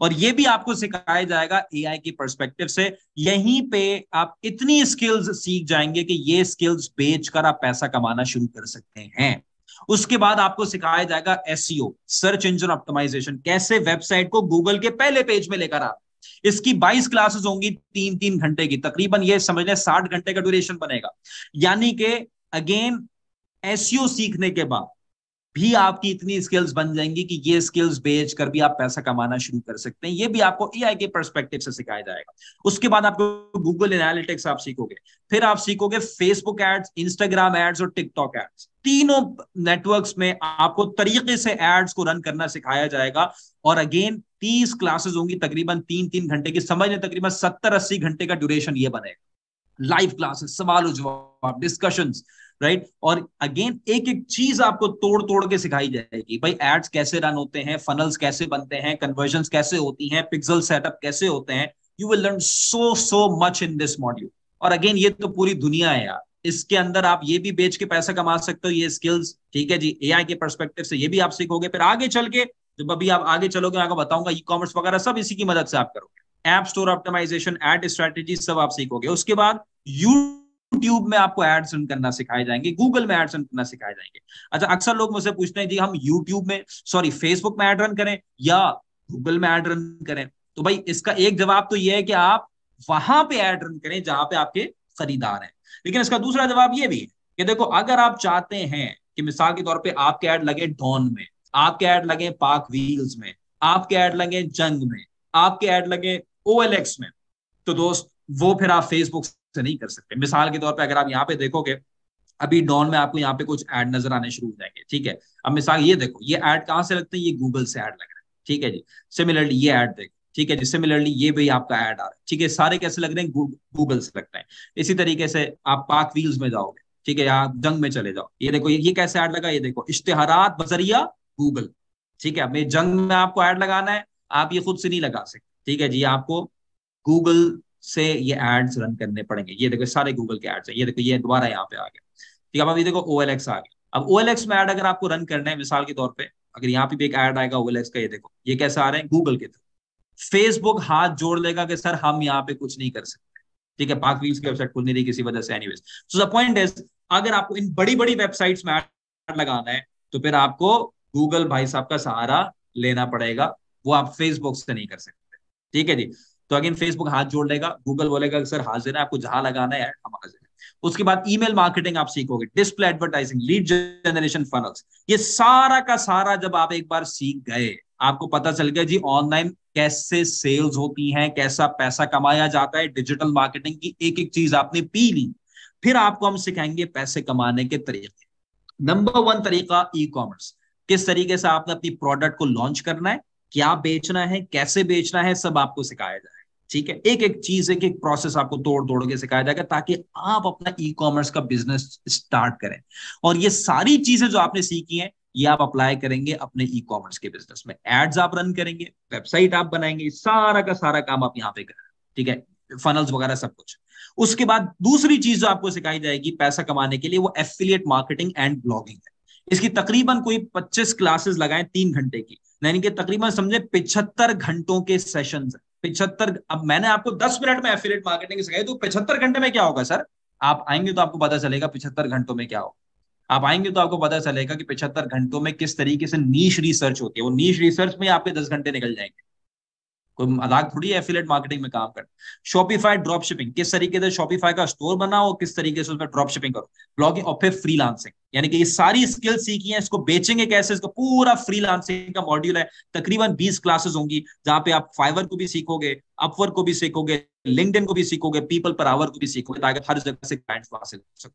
और ये भी आपको सिखाया जाएगा एआई के परस्पेक्टिव से। यहीं पे आप इतनी स्किल्स सीख जाएँगे कि ये स्किल्स बेचकर आप पैसा कमाना शुरू कर सकते हैं। उसके बाद आपको सिखाया जाएगा एसईओ सर्च इंजन ऑप्टिमाइजेशन कैसे वेबसाइट को गूगल के पहले पेज में लेकर आप इसकी 22 क्लासेस होंगी तीन तीन घंटे की। तकरीबन ये समझ लें, साठ घंटे का ड्यूरेशन बनेगा। यानी कि अगेन एसईओ सीखने के बाद भी आपकी इतनी स्किल्स बन जाएँगी कि ये स्किल्स बेच कर भी आप पैसा कमाना शुरू कर सकते हैं। ये भी आपको एआई के परस्पेक्टिव से सिखाया जाएगा। उसके बाद आपको गूगल एनालिटिक्स आप सीखोगे। फिर आप सीखोगे फेसबुक एड्स इंस्टाग्राम एड्स और टिकटॉक एड्स तीनों नेटवर्क्स में आपको तरीके से एड्स को रन करना सिखाया जाएगा। और अगेन तीस क्लासेस होंगी, तकरीबन तीन तीन घंटे की। समझ लें, तकरीबन सत्तर अस्सी घंटे का ड्यूरेशन ये बनेगा। लाइव क्लासेस सवाल जवाब डिस्कशंस राइट और अगेन एक एक चीज़ आपको तोड़ तोड़ के सिखाई जाएगी। भाई एड्स कैसे रन होते हैं फनल्स कैसे बनते हैं कन्वर्जन कैसे होती हैं पिक्सल सेटअप कैसे होते हैं you will learn so so much in this module और अगेन ये तो पूरी दुनिया है यार। इसके अंदर आप ये भी बेच के पैसा कमा सकते हो, ये स्किल्स ठीक है जी? एआई के परस्पेक्टिव से ये भी आप सीखोगे, फिर आगे चल के, जब अभी आप आगे चलोगे, मैं आपको बताऊँगा ई कॉमर्स वगैरह सब इसी की मदद से आप करोगे। App store optimization ad strategy सब आप सीखोगे। उसके बाद यू यूट्यूब में आपको एड्स रन करना सिखाए जाएँगे गूगल में एड्स रन करना सिखाए जाएँगे। अच्छा अक्सर लोग मुझसे पूछते हैं, जी, हम यूट्यूब में सॉरी फेसबुक में एड रन करें या गूगल में एड रन करें? तो भाई, इसका एक जवाब तो यह है कि आप वहाँ पे एड रन करें जहाँ पे आपके खरीदार हैं। लेकिन इसका दूसरा जवाब ये भी है कि देखो, अगर आप चाहते हैं कि मिसाल के तौर पे आपके ऐड लगे डॉन में, आपके ऐड लगे पाक व्हील्स में, आपके ऐड लगे जंग में, आपके ऐड लगे OLX में तो दोस्त, वो फिर आप फेसबुक से नहीं कर सकते। मिसाल के तौर पर अगर आप यहाँ पे देखोगे, अभी डॉन में आपको यहाँ पे कुछ ऐड नज़र आने शुरू हो जाएँगे, ठीक है? अब मिसाल ये देखो, ये ऐड कहाँ से लगते हैं? ये गूगल से ऐड लग रहा है, ठीक है जी? सिमिलरली ये ऐड देखो, ठीक है जी? सिमिलरली ये भी आपका ऐड आ रहा है, ठीक है? सारे कैसे लग रहे हैं? गूगल से लगते हैं। इसी तरीके से आप पाक व्हील्स में जाओगे, ठीक है? आप जंग में चले जाओ। ये देखो, ये कैसे ऐड लगा? ये देखो, इश्तेहारात बजरिया, गूगल, ठीक है? अब जंग में आपको ऐड लगाना है, आप ये खुद से नहीं लगा सकते, ठीक है जी? आपको गूगल से ये एड्स रन करने पड़ेंगे। ये देखो, सारे गूगल के एड्स है। ये देखो, ये दोबारा यहाँ पे आ गया। ठीक है, अब ये देखो OLX आ गया। अब OLX में एड अगर आपको रन करना है, मिसाल के तौर पर अगर यहाँ पे भी एक एड आएगा OLX का, ये देखो, ये कैसे आ रहे हैं? गूगल के थ्रू फेसबुक हाथ जोड़ लेगा कि, सर, हम यहाँ पे कुछ नहीं कर सकते। ठीक है पाक व्हील्स की वेबसाइट खुल नहीं रही किसी वजह से anyways so the point is अगर आपको इन बड़ी बड़ी वेबसाइट्स में एड लगाना है तो फिर आपको गूगल भाई साहब का सहारा लेना पड़ेगा। वो आप फेसबुक से नहीं कर सकते। ठीक है जी? तो अगेन फेसबुक हाथ जोड़ लेगा गूगल बोलेगा, सर, हाजिर है, आपको जहाँ लगाना है हम हाजिर है. उसके बाद ईमेल मार्केटिंग आप सीखोगे display advertising lead generation funnels ये सारा का सारा जब आप एक बार सीख गए, आपको पता चल गया जी ऑनलाइन कैसे सेल्स होती हैं, कैसा पैसा कमाया जाता है डिजिटल मार्केटिंग की एक एक चीज़ आपने पी ली, फिर आपको हम सिखाएँगे पैसे कमाने के तरीके। नंबर वन तरीका ई कॉमर्स किस तरीके से आपने अपनी प्रोडक्ट को लॉन्च करना है क्या बेचना है, कैसे बेचना है, सब आपको सिखाया जाए। ठीक है? एक एक चीज़, एक एक प्रोसेस आपको तोड़ तोड़ के सिखाया जाएगा ताकि आप अपना ई कॉमर्स का बिज़नेस स्टार्ट करें। और ये सारी चीज़ें जो आपने सीखी हैं, ये आप अप्लाई करेंगे अपने ई कॉमर्स के बिज़नेस में। एड्स आप रन करेंगे वेबसाइट आप बनाएँगे, सारा का सारा काम आप यहाँ पे करें। ठीक है? फनल्स वगैरह सब कुछ। उसके बाद दूसरी चीज़ जो आपको सिखाई जाएगी पैसा कमाने के लिए, वो एफिलियट मार्केटिंग एंड ब्लॉगिंग है। इसकी तकरीबन कोई 25 क्लासेस लगाए तीन घंटे की। यानी कि तकरीबन समझे पिछहत्तर घंटों के सेशन पिछहत्तर, अब मैंने आपको दस मिनट में एफिलेट मार्केटिंग सिखाई तो पिछहत्तर घंटे में क्या होगा, सर? आप आएँगे तो आपको पता चलेगा पिछहत्तर घंटों में क्या होगा। आप आएँगे तो आपको पता चलेगा कि पिछहत्तर घंटों में किस तरीके से नीच रिसर्च होती है। वो नीच रिसर्च में आपके दस घंटे निकल जाएँगे। कोई मज़ाक थोड़ी एफिलेट मार्केटिंग में काम कर शॉपिफाई ड्रॉप शिपिंग किस तरीके से शॉपिफाई का स्टोर बनाओ किस तरीके से उसमें ड्रॉप शिपिंग करो। ब्लॉगिंग और फिर फ्रीलांसिंग यानी कि ये सारी स्किल सीखी है, इसको बेचेंगे कैसे? इसका पूरा फ्रीलांसिंग का मॉड्यूल है। तकरीबन बीस क्लासेस होंगी, जहाँ पे आप फाइवर को भी सीखोगे अपवर को भी सीखोगे लिंकडिन को भी सीखोगे पीपल पर आवर को भी सीखोगे, ताकि हर जगह से क्लाइंट्स हासिल कर सको।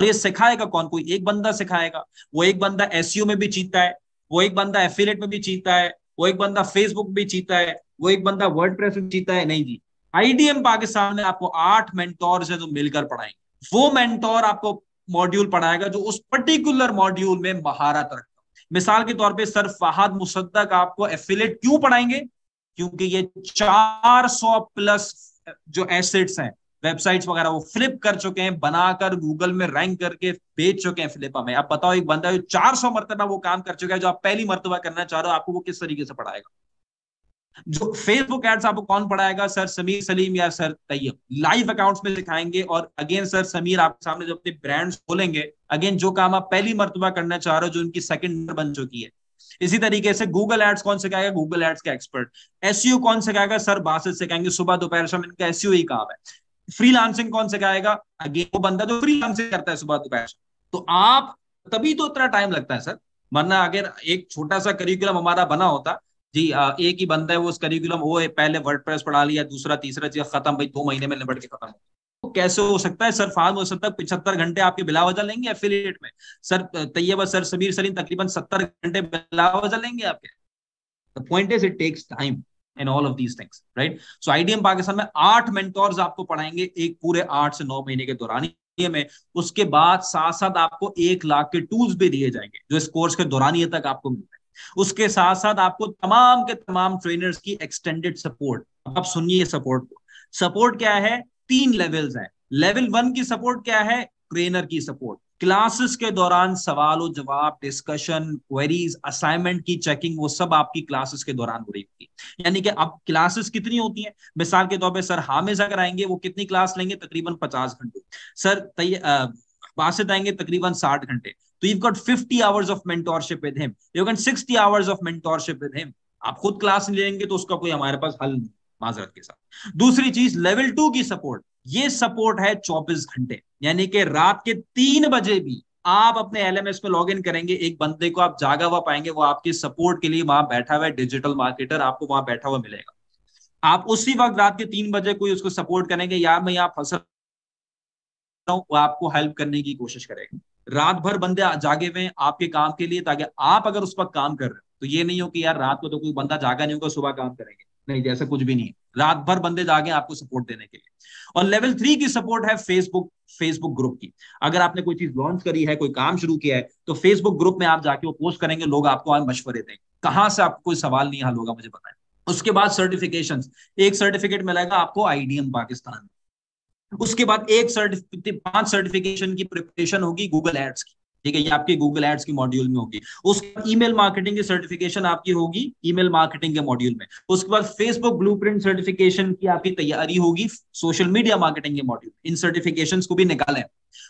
और ये सिखाएगा कौन? कोई एक बंदा सिखाएगा, वो एक बंदा एसईओ में भी जीता है, वो एक बंदा एफिलेट में भी जीता है वो एक बंदा फेसबुक भी जीता है, वो एक बंदा वर्ड प्रेस में जीता है, नहीं जी। आईडीएम पाकिस्तान ने आपको आठ मेंटोर से जो मिलकर पढ़ाएँगे। वो मेंटोर आपको मॉड्यूल पढ़ाएगा जो उस पर्टिकुलर मॉड्यूल में महारत रखता मिसाल के तौर पे सर फहद मुसद्दक आपको एफिलेट क्यों पढ़ाएँगे? क्योंकि ये 400 प्लस जो एसेट्स हैं वेबसाइट्स वगैरह, वो फ्लिप कर चुके हैं, बनाकर गूगल में रैंक करके बेच चुके हैं फ्लिप में अब बताओ, एक बंदा जो 400 मरतबा वो काम कर चुका है, जो आप पहली मरतबा करना चाह रहे हो, आपको वो किस तरीके से पढ़ाएगा? जो फेसबुक एड्स आपको कौन पढ़ाएगा? सर समीर सलीम या सर तैयब? लाइव अकाउंट्स में दिखाएँगे और अगेन सर समीर आपके सामने जब अपने ब्रांड्स खोलेंगे अगेन जो काम आप पहली मरतबा करना चाह रहे हो, जो उनकी सेकंड बन चुकी है। इसी तरीके से गूगल एड्स कौन सिखाएगा? गूगल एड्स का एक्सपर्ट एस कौन सिखाएगा? सर बासित सिखाएँगे। सुबह दोपहर शाम इनका एस ही काम है। फ्रीलांसिंग कौन सिखाएगा अगेन वो बंदा जो फ्रीलांसिंग करता है सुबह दोपहर तो आप, तभी तो इतना टाइम लगता है, सर। वरना अगर एक छोटा सा करिकुलम हमारा बना होता, जी एक ही बंदा है, वो उस करिकुलम वो पहले वर्ड प्रेस पढ़ा लिया, दूसरा, तीसरा, चीज़ खत्म, भाई, दो महीने में निबट के खत्म। तो कैसे हो सकता है, सर फार्म हो सकता है, पिछहत्तर घंटे आपके बिलावजा लेंगे एफिलिएट में? सर, तैयबा, सर, समीर, सलीम, तकरीबन सत्तर घंटे बिलावजा लेंगे आपके? Point is it takes time in all of these things right so IDM Pakistan में आठ मेंटोर्स आपको पढ़ाएँगे एक पूरे आठ से नौ महीने के दौरान। में उसके बाद साथ साथ आपको एक लाख के टूल्स भी दिए जाएँगे, जो इस कोर्स के दौरानिए तक आपको मिलते हैं। उसके साथ साथ आपको तमाम के तमाम ट्रेनर्स की एक्सटेंडेड सपोर्ट आप सुनिए सपोर्ट को। सपोर्ट क्या है? तीन लेवल्स हैं। लेवल वन की सपोर्ट क्या है? ट्रेनर की सपोर्ट क्लासेस के दौरान सवाल और जवाब डिस्कशन क्वेरीज असाइनमेंट की चेकिंग वो सब आपकी क्लासेस के दौरान हो रही होगी यानी कि अब क्लासेस कितनी होती हैं? मिसाल के तौर पे सर हामिज अगर आएँगे, वो कितनी क्लास लेंगे? तकरीबन पचास घंटे। सर बासित आएँगे तकरीबन साठ घंटे। तो you got fifty hours of mentorship with him you got sixty hours of mentorship with him आप खुद क्लास लेंगे तो उसका कोई हमारे पास हल नहीं माजरत के साथ। दूसरी चीज़ लेवल टू की सपोर्ट ये सपोर्ट है 24 घंटे। यानी कि रात के तीन बजे भी आप अपने एलएमएस में लॉग इन करेंगे, एक बंदे को आप जागा हुआ पाएँगे, वो आपके सपोर्ट के लिए वहाँ बैठा हुआ है डिजिटल मार्केटर आपको वहाँ बैठा हुआ मिलेगा। आप उसी वक्त रात के तीन बजे कोई उसको सपोर्ट करेंगे यार मैं यहाँ फ़सल वो आपको हेल्प करने की कोशिश करेगा। रात भर बंदे जागे हुए आपके काम के लिए, ताकि आप अगर उस पर काम कर रहे हो तो ये नहीं हो कि यार रात को तो कोई बंदा जागा नहीं होगा, सुबह काम करेंगे। नहीं, जैसा कुछ भी नहीं है। रात भर बंदे जागे आपको सपोर्ट देने के लिए। और लेवल थ्री की सपोर्ट है फेसबुक फेसबुक ग्रुप की। अगर आपने कोई चीज़ लॉन्च करी है, कोई काम शुरू किया है तो फेसबुक ग्रुप में आप जाके वो पोस्ट करेंगे, लोग आपको आज मशवरे देंगे। कहाँ से आपको कोई सवाल नहीं हल होगा मुझे बताएँ। उसके बाद सर्टिफिकेशन एक सर्टिफिकेट मिलेगा आपको आईडीएम पाकिस्तान। उसके बाद एक सर्टिफिकेट पाँच सर्टिफिकेशन की प्रिपरेशन होगी गूगल एड्स की। ठीक है, ये आपके गूगल एड्स की मॉड्यूल में होगी। उसके बाद ईमेल मार्केटिंग की सर्टिफिकेशन आपकी होगी ईमेल मार्केटिंग के मॉड्यूल में। उसके बाद फेसबुक ब्लूप्रिंट सर्टिफिकेशन की आपकी तैयारी होगी सोशल मीडिया मार्केटिंग के मॉड्यूल इन सर्टिफिकेशन को भी निकालें।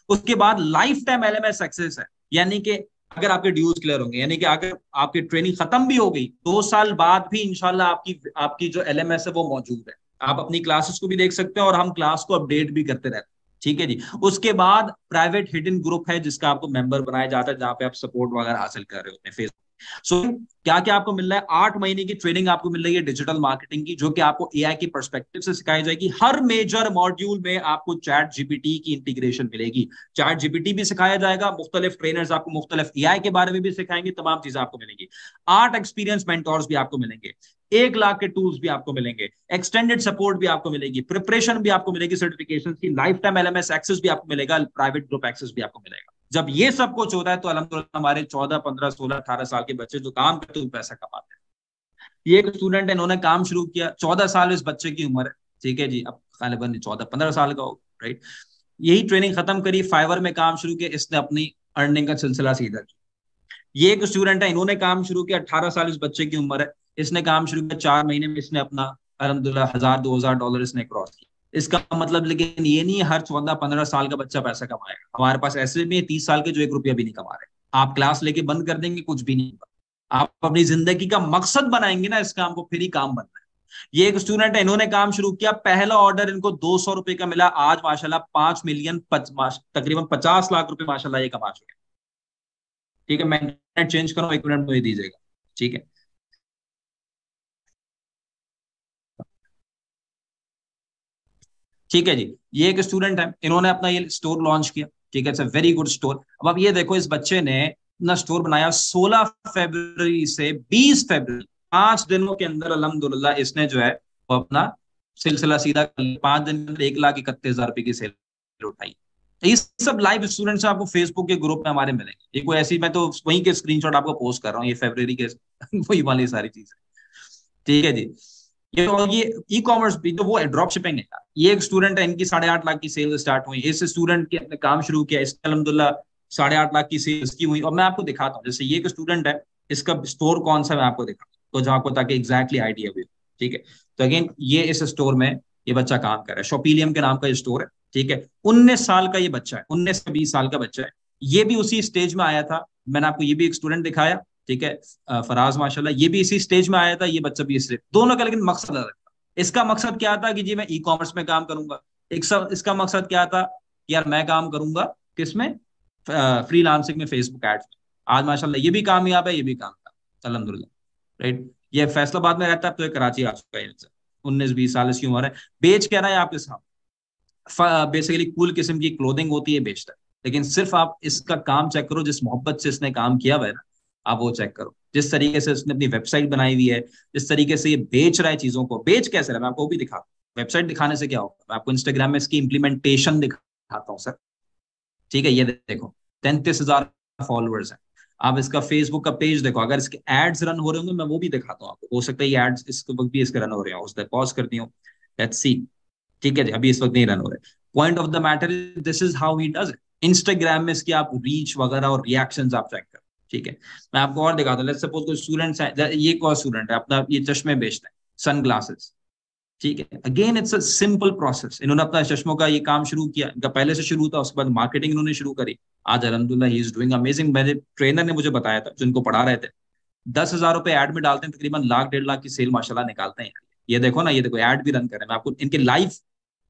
उसके बाद लाइफ टाइम एल सक्सेस है। यानी कि अगर आपके ड्यूज क्लियर होंगे, यानी कि अगर आपकी ट्रेनिंग खत्म भी हो गई, दो साल बाद भी इंशाल्लाह आपकी आपकी जो एलएमएस है वो मौजूद है। आप अपनी क्लासेस को भी देख सकते हैं और हम क्लास को अपडेट भी करते रहते हैं। ठीक है जी। उसके बाद प्राइवेट हिडन ग्रुप है जिसका आपको मेंबर बनाया जाता है जहाँ पे आप सपोर्ट वगैरह हासिल कर रहे होते हैं फेसबुक सो so, क्या क्या आपको मिल रहा है? आठ महीने की ट्रेनिंग आपको मिल रही है डिजिटल मार्केटिंग की जो कि आपको एआई की परस्पेक्टिव से सिखाई जाएगी। हर मेजर मॉड्यूल में आपको चैट जीपीटी की इंटीग्रेशन मिलेगी। चैट जीपीटी भी सिखाया जाएगा मुख्तलिफ़ ट्रेनर्स आपको मुख्तलिफ़ एआई के बारे में भी सिखाएँगे तमाम चीज़ें आपको मिलेंगी। आठ एक्सपीरियंस मेंटोर्स भी आपको मिलेंगे। एक लाख के टूल्स भी आपको मिलेंगे। एक्सटेंडेड सपोर्ट भी आपको मिलेगी। प्रिपरेशन भी आपको मिलेगी सर्टिफिकेशन की। लाइफ टाइम एलएमएस एक्सेस भी आपको मिलेगा प्राइवेट ग्रुप एक्सेस भी आपको मिलेगा। जब ये सब कुछ होता है तो अलहमदुल्ला हमारे चौदह, पंद्रह, सोलह, अठारह साल के बच्चे जो काम करते हैं पैसा कमाते हैं। ये एक स्टूडेंट है, इन्होंने काम शुरू किया। चौदह साल इस बच्चे की उम्र है। ठीक है जी, अब गालिबन चौदह, पंद्रह साल का हो राइट यही ट्रेनिंग खत्म करी फाइवर में काम शुरू किया, इसने अपनी अर्निंग का सिलसिला सीधा किया। ये एक स्टूडेंट है, इन्होंने काम शुरू किया, अठारह साल इस बच्चे की उम्र है। इसने काम शुरू किया, चार महीने में इसने अपना अलहमदुल्ला हज़ार, दो हज़ार डॉलर इसने क्रॉस किया। इसका मतलब लेकिन ये नहीं हर चौदह, पंद्रह साल का बच्चा पैसा कमाएगा। हमारे पास ऐसे भी है, तीस साल के जो एक रुपया भी नहीं कमा रहे। आप क्लास लेके बंद कर देंगे, कुछ भी नहीं आप अपनी ज़िंदगी का मकसद बनाएँगे ना इस काम को फिर ही काम बनना है। ये एक स्टूडेंट है, इन्होंने काम शुरू किया, पहला ऑर्डर इनको दो सौ रुपए का मिला। आज, माशाल्लाह, पाँच मिलियन तकरीबन पचास लाख रुपए माशाल्लाह, ये कमा चुके ठीक है, मैं चेंज करूँ, एक मिनट में दीजिएगा। ठीक है। ठीक है जी? ये एक स्टूडेंट है, इन्होंने अपना ये स्टोर लॉन्च किया। ठीक है वेरी गुड स्टोर अब आप ये देखो, इस बच्चे ने अपना स्टोर बनाया 16 फरवरी से 20 फरवरी, पाँच दिनों के अंदर अलहमदुल्ला इसने जो है, वो अपना सिलसिला सीधा पाँच दिन में एक लाख इकतीस हज़ार रुपए की सेल उठाई। ये सब लाइव स्टूडेंट्स आपको फेसबुक के ग्रुप में हमारे मिलेंगे। ये कोई ऐसी, मैं तो वहीं के स्क्रीनशॉट आपको पोस्ट कर रहा हूँ, ये फेब्रवरी के, वही वाली सारी चीज़ें। ठीक है जी? ये तो ई कॉमर्स भी तो वो ड्रॉप शिपिंग है। ये एक स्टूडेंट है, इनकी साढ़े आठ लाख की सेल स्टार्ट हुई। इस स्टूडेंट के अपने काम शुरू किया, इसके अलहमदुल्ला साढ़े आठ लाख की सेल्स की हुई। और मैं आपको दिखाता हूँ, जैसे ये एक स्टूडेंट है, इसका स्टोर कौन सा मैं आपको दिखा तो जहाँ आपको ताकि एग्जैक्टली आइडिया भी ठीक है? तो अगेन ये इस स्टोर में ये बच्चा काम कर रहा है। शॉपीलियम के नाम का ये स्टोर है, ठीक है? उन्नीस साल का ये बच्चा है, उन्नीस से बीस साल का बच्चा है। ये भी उसी स्टेज में आया था। मैंने आपको ये भी एक स्टूडेंट दिखाया। ठीक है? फराज, माशाल्लाह, ये भी इसी स्टेज में आया था, ये बच्चा भी इस दोनों का लेकिन मकसद अलग था। इसका मकसद क्या था कि जी मैं ई कॉमर्स में काम करूँगा? एक सब इसका मकसद क्या था यार मैं काम करूँगा किसमें फ्री लांसिंग में फेसबुक एड्स में। आज, माशाल्लाह, ये भी कामयाब है, ये भी काम था अलहमदुल्ला राइट ये फैसलाबाद में रहता है तो कराची आ चुका है उन्नीस, बीस साल इसकी उम्र है। बेच कह रहा है आपके साथ बेसिकली कूल किस्म की क्लोथिंग होती है, बेचता है। लेकिन सिर्फ़ आप इसका काम चेक करो, जिस मोहब्बत से इसने काम किया हुआ है ना आप वो चेक करो। जिस तरीके से उसने अपनी वेबसाइट बनाई हुई है, जिस तरीके से ये बेच रहा है चीज़ों को, बेच कैसे रहा है? मैं आपको भी दिखा वेबसाइट दिखाने से क्या होगा? मैं आपको इंस्टाग्राम में इसकी इम्प्लीमेंटेशन दिखाता हूँ सर ठीक है, ये देखो, तैंतीस हज़ार फॉलोअर्स है। आप इसका फेसबुक का पेज देखो, अगर इसके एड्स रन हो रहे होंगे, मैं वो भी दिखाता हूँ आपको। हो सकता है ये एड्स इस वक्त भी इसके रन हो रहे हो उस पॉज करती हूँ। लेट्स सी ठीक है अभी इस वक्त नहीं रन हो रहे। Point of the matter this is how he does Instagram में इसकी आप रीच वगैरह और रिएक्शन आप चेक करो। ठीक है। मैं आपको और दिखाता हूँ। सपोज़ कोई स्टूडेंट्स है ये कौन स्टूडेंट है, अपना ये चश्मे बेचता है सन ग्लासेस ठीक है? Again it's a simple process इन्होंने अपना चश्मों का ये काम शुरू किया। इनका पहले से शुरू था, उसके बाद मार्केटिंग इन्होंने शुरू करी। आज अलहमदुल्ला ही इज़ डूइंग अमेजिंग मेरे ट्रेनर ने मुझे बताया था, जिनको पढ़ा रहे थे। दस हज़ार रुपए एड में डालते हैं, तकरीबन लाख, डेढ़ लाख की सेल माशाल्लाह, निकालते हैं। ये देखो ना, ये देखो एड भी रन कर हैं। आपको, इनके लाइफ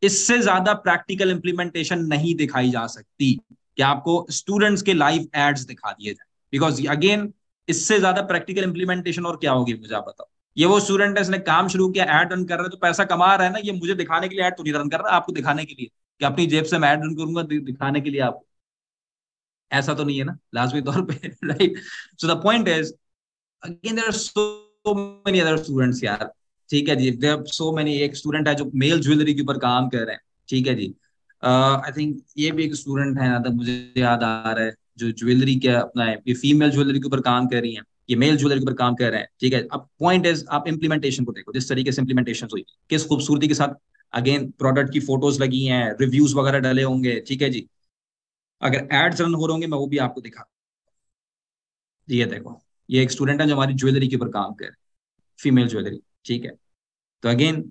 इससे ज़्यादा प्रैक्टिकल इंप्लीमेंटेशन नहीं दिखाई जा सकती। कि आपको स्टूडेंट्स के लाइव एड्स दिखा दिए जाए? बिकॉज़ अगेन इससे ज़्यादा प्रैक्टिकल इंप्लीमेंटेशन और क्या होगी मुझे आप बताओ। ये वो स्टूडेंट है इसने काम शुरू किया एड रन कर रहा तो पैसा कमा रहा है ना ये मुझे दिखाने के लिए एड तो नहीं रन कर रहा आपको दिखाने के लिए। कि अपनी जेब से मैं एड रन करूँगा दिखाने के लिए आपको ऐसा तो नहीं है ना लाजमी तौर पे right so the point is again there are so many other students यार। ठीक है जी देयर सो मेनी एक स्टूडेंट है जो मेल ज्वेलरी के ऊपर काम कर रहे हैं। ठीक है जी। आई uh, थिंक ये भी एक स्टूडेंट है ना मुझे याद आ रहा है। जो ज्वेलरी के अपना है ये फीमेल ज्वेलरी के ऊपर काम कर रही हैं ये मेल ज्वेलरी के ऊपर काम कर रहे हैं ठीक है? अब पॉइंट इज़ आप इम्प्लीमेंटेशन को देखो जिस तरीके से इम्प्लीमेंटेशन हुई किस खूबसूरती के साथ अगेन प्रोडक्ट की फ़ोटोज़ लगी हैं रिव्यूज़ वगैरह डले होंगे ठीक है जी? अगर एड्स रन हो रहे होंगे मैं वो भी आपको दिखा जी ये देखो ये एक स्टूडेंट है जो हमारी ज्वेलरी के ऊपर काम कर फीमेल ज्वेलरी ठीक है? तो again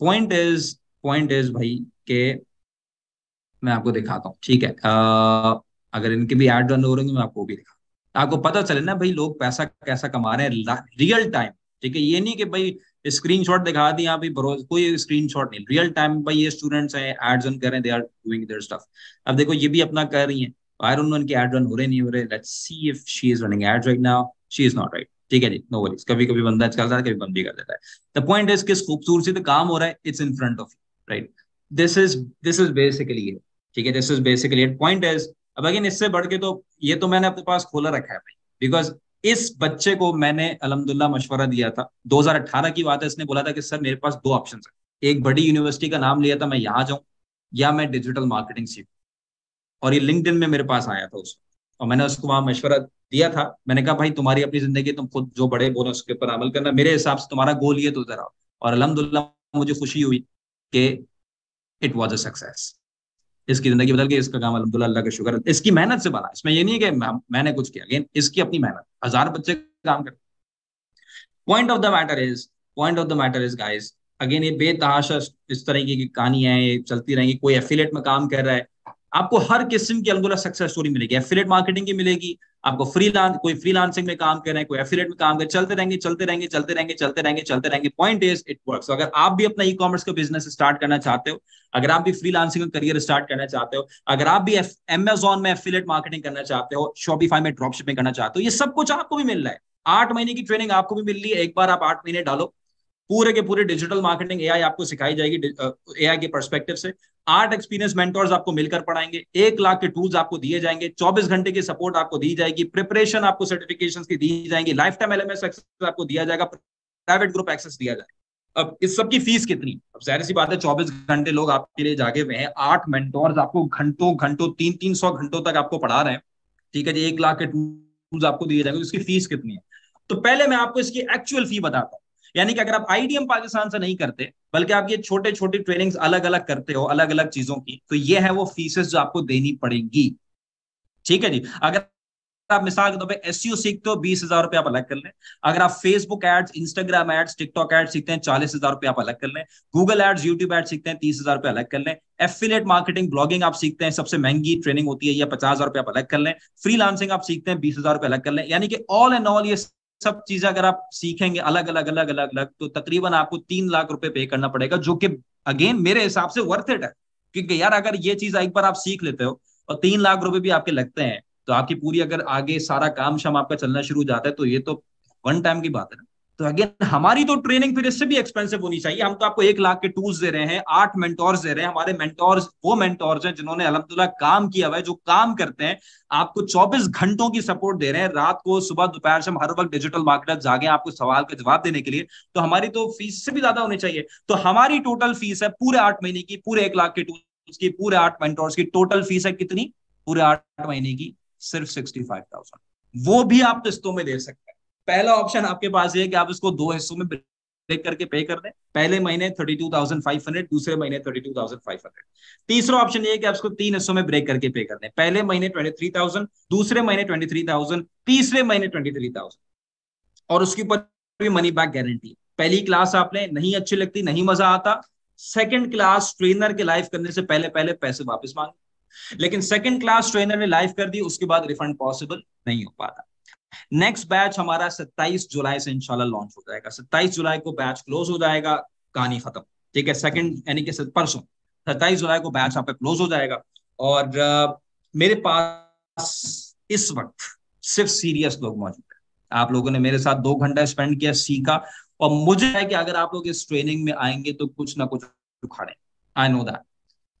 point is point is भाई के मैं आपको दिखाता हूँ ठीक है? आ, अगर इनके भी एड रन हो रहे हैं मैं आपको भी दिखा आपको पता चले ना भाई, लोग पैसा कैसा कमा रहे हैं रियल टाइम ठीक है, ये नहीं कि भाई स्क्रीन शॉट दिखा दी यहाँ कोई स्क्रीन शॉट नहीं। रियल टाइम भाई, ये स्टूडेंट्स हैं एड्स रन कर रहे हैं they are doing their stuff अब देखो, ये भी अपना कर रही हैं। आई डोंट नो इनके एड रन हो रहे, नहीं हो रहे? Let's see if she is running ads right now she is not right ठीक है जी नो वरीज कभी कभी बंदा चलता है, कभी कर देता है। द पॉइंट इज़ किस खूबसूरती काम हो रहा है it's in front of right this is this is basically ठीक है this is basically point is अब अगेन, इससे बढ़ के तो ये तो मैंने अपने पास खोला रखा है भाई। बिकॉज़ इस बच्चे को मैंने, अलहमदुल्ला, मशवरा दिया था। 2018 की बात है, इसने बोला था कि, सर, मेरे पास दो ऑप्शन है। एक बड़ी यूनिवर्सिटी का नाम लिया था, मैं यहाँ जाऊँ, या मैं डिजिटल मार्केटिंग सीखूं। और ये लिंक में मेरे पास आया था उसको और मैंने उसको वहाँ मशवरा दिया था। मैंने कहा, भाई, तुम्हारी अपनी ज़िंदगी, तुम खुद जो बड़े बोलो, उसके ऊपर अमल करना। मेरे हिसाब से तुम्हारा गोल ये तो जरा और अलहमदुल्ला, मुझे खुशी हुई कि इट वॉज़ अ सक्सेस इसकी ज़िंदगी बदल गई, इसका काम अलहमदुल्ला अल्लाह का शुक्र इसकी मेहनत से बना, इसमें ये नहीं है कि मैंने कुछ किया अगेन इसकी अपनी मेहनत। हज़ार बच्चे काम कर point of the matter is point of the matter is guys again ये बेतहाशा इस तरह की कहानी है, ये चलती रहेंगी, कोई एफिलेट में काम कर रहा है आपको हर किस्म की अलगुला सक्सेस स्टोरी मिलेगी। एफिलेट मार्केटिंग की मिलेगी, आपको फ्री कोई फ्री लांसिंग में काम कर कोई एफिलेट में काम कर चलते रहेंगे चलते रहेंगे चलते रहेंगे चलते रहेंगे चलते रहेंगे। पॉइंट इज़ इट वर्क अगर आप भी अपना ई कॉमर्स का बिज़नेस स्टार्ट करना चाहते हो, अगर आप भी फ्री का करियर स्टार्ट करना चाहते हो, अगर आप भी एमेजोन में एफिलेट मार्केटिंग करना चाहते हो शॉपिफाई में ड्रॉप करना चाहते हो, ये सब कुछ आपको भी मिल रहा है। आठ महीने की ट्रेनिंग आपको भी मिल रही है, एक बार आप आठ महीने डालो पूरे के पूरे डिजिटल मार्केटिंग एआई आपको सिखाई जाएगी एआई के परस्पेक्टिव से। आठ एक्सपीरियंस मेंटोर्स आपको मिलकर पढ़ाएँगे, एक लाख के टूल्स आपको दिए जाएँगे, चौबीस घंटे की सपोर्ट आपको दी जाएगी प्रिपरेशन आपको सर्टिफिकेशन की दी जाएँगी लाइफ टाइम एलएमएस एक्सेस आपको दिया जाएगा प्राइवेट ग्रुप एक्सेस दिया जाएगा। अब इस सब की फ़ीस कितनी? अब ज़ाहिर सी बात है, चौबीस घंटे लोग आपके लिए जागे हुए हैं। आठ मेंटोर्स आपको घंटों घंटों, तीन तीन सौ घंटों तक आपको पढ़ा रहे हैं। ठीक है जी, एक लाख के टूल्स आपको दिए जाएँगे, उसकी फ़ीस कितनी है? तो पहले मैं आपको इसकी एक्चुअल फ़ी बताता हूँ। यानी कि अगर आप आईडीएम पाकिस्तान से नहीं करते, बल्कि आप ये छोटे छोटे ट्रेनिंग्स अलग अलग करते हो अलग अलग चीज़ों की तो ये है वो फीसेस जो आपको देनी पड़ेगी। ठीक है जी? अगर आप मिसाल के तौर पर एस सीखते हो, बीस हज़ार आप अलग कर लें। अगर आप Facebook ads Instagram ads TikTok ads सीखते हैं, चालीस हज़ार रुपये आप अलग कर लें। गूगल एड्स यूट्यूब एड्स सीखते हैं, तीस हज़ार रुपये अलग कर लें। एफिलेट मार्केटिंग ब्लॉगिंग आप सीखते हैं, सबसे महँगी ट्रेनिंग होती है, या पचास हज़ार रुपये आप अलग कर लें। फ्री आप सीखते हैं, बीस हज़ार रुपये अलग कर लें। यानी कि ऑल एंड ऑल ये सब चीज़ें अगर आप सीखेंगे अलग अलग अलग अलग अलग तो तकरीबन आपको तीन लाख रुपए पे करना पड़ेगा, जो कि अगेन मेरे हिसाब से वर्थ इट है। क्योंकि यार, अगर ये चीज़ एक बार आप सीख लेते हो और तीन लाख रुपए भी आपके लगते हैं तो आपकी पूरी अगर आगे सारा काम शाम आपका चलना शुरू हो जाता है तो ये तो वन टाइम की बात है ना। तो अगेन हमारी तो ट्रेनिंग फिर इससे भी एक्सपेंसिव होनी चाहिए। हम तो आपको एक लाख के टूल्स दे रहे हैं, आठ मेंटोर्स दे रहे हैं। हमारे मेंटोर्स वो मेंटोर्स हैं जिन्होंने अलहमदुल्ला काम किया हुआ है, जो काम करते हैं, आपको 24 घंटों की सपोर्ट दे रहे हैं। रात को, सुबह, दोपहर से हम हर वक्त डिजिटल मार्केटर जागे आपको सवाल का जवाब देने के लिए। तो हमारी तो फ़ीस से भी ज़्यादा होनी चाहिए। तो हमारी टोटल फ़ीस है पूरे आठ महीने की, पूरे एक लाख के टूल्स की, पूरे आठ मेंटोर्स की। टोटल फ़ीस है कितनी? पूरे आठ महीने की, सिर्फ़ सिक्सटी वो भी आप किस्तों में दे सकते पहला ऑप्शन आपके पास ये कि आप इसको दो हिस्सों में ब्रेक करके पे कर दें। पहले महीने thirty two thousand five hundred दूसरे महीने thirty two thousand five hundred तीसरा ऑप्शन ये कि आप इसको तीन हिस्सों में ब्रेक करके पे कर दें। पहले महीने ट्वेंटी थ्री थाउज़ेंड दूसरे महीने ट्वेंटी थ्री थाउज़ेंड तीसरे महीने ट्वेंटी थ्री थाउज़ेंड और उसके ऊपर भी मनी बैक गारंटी पहली क्लास आपने, नहीं अच्छी लगती, नहीं मज़ा आता। सेकेंड क्लास ट्रेनर के लाइफ करने से पहले पहले पैसे वापस मांगे। लेकिन सेकंड क्लास ट्रेनर ने लाइव कर दी, उसके बाद रिफंड पॉसिबल नहीं हो पाता। नेक्स्ट बैच हमारा 27 जुलाई से इंशाल्लाह लॉन्च हो जाएगा। 27 जुलाई को बैच क्लोज हो जाएगा, कहानी खत्म। ठीक है? सेकंड यानी कि परसों। सत्ताईस जुलाई को बैच आपका क्लोज हो जाएगा। और मेरे पास इस वक्त सिर्फ़ सीरियस लोग मौजूद है। आप लोगों ने मेरे साथ दो घंटा स्पेंड किया, सीखा। और मुझे है कि अगर आप लोग इस ट्रेनिंग में आएँगे तो कुछ ना कुछ उखाड़े। I know that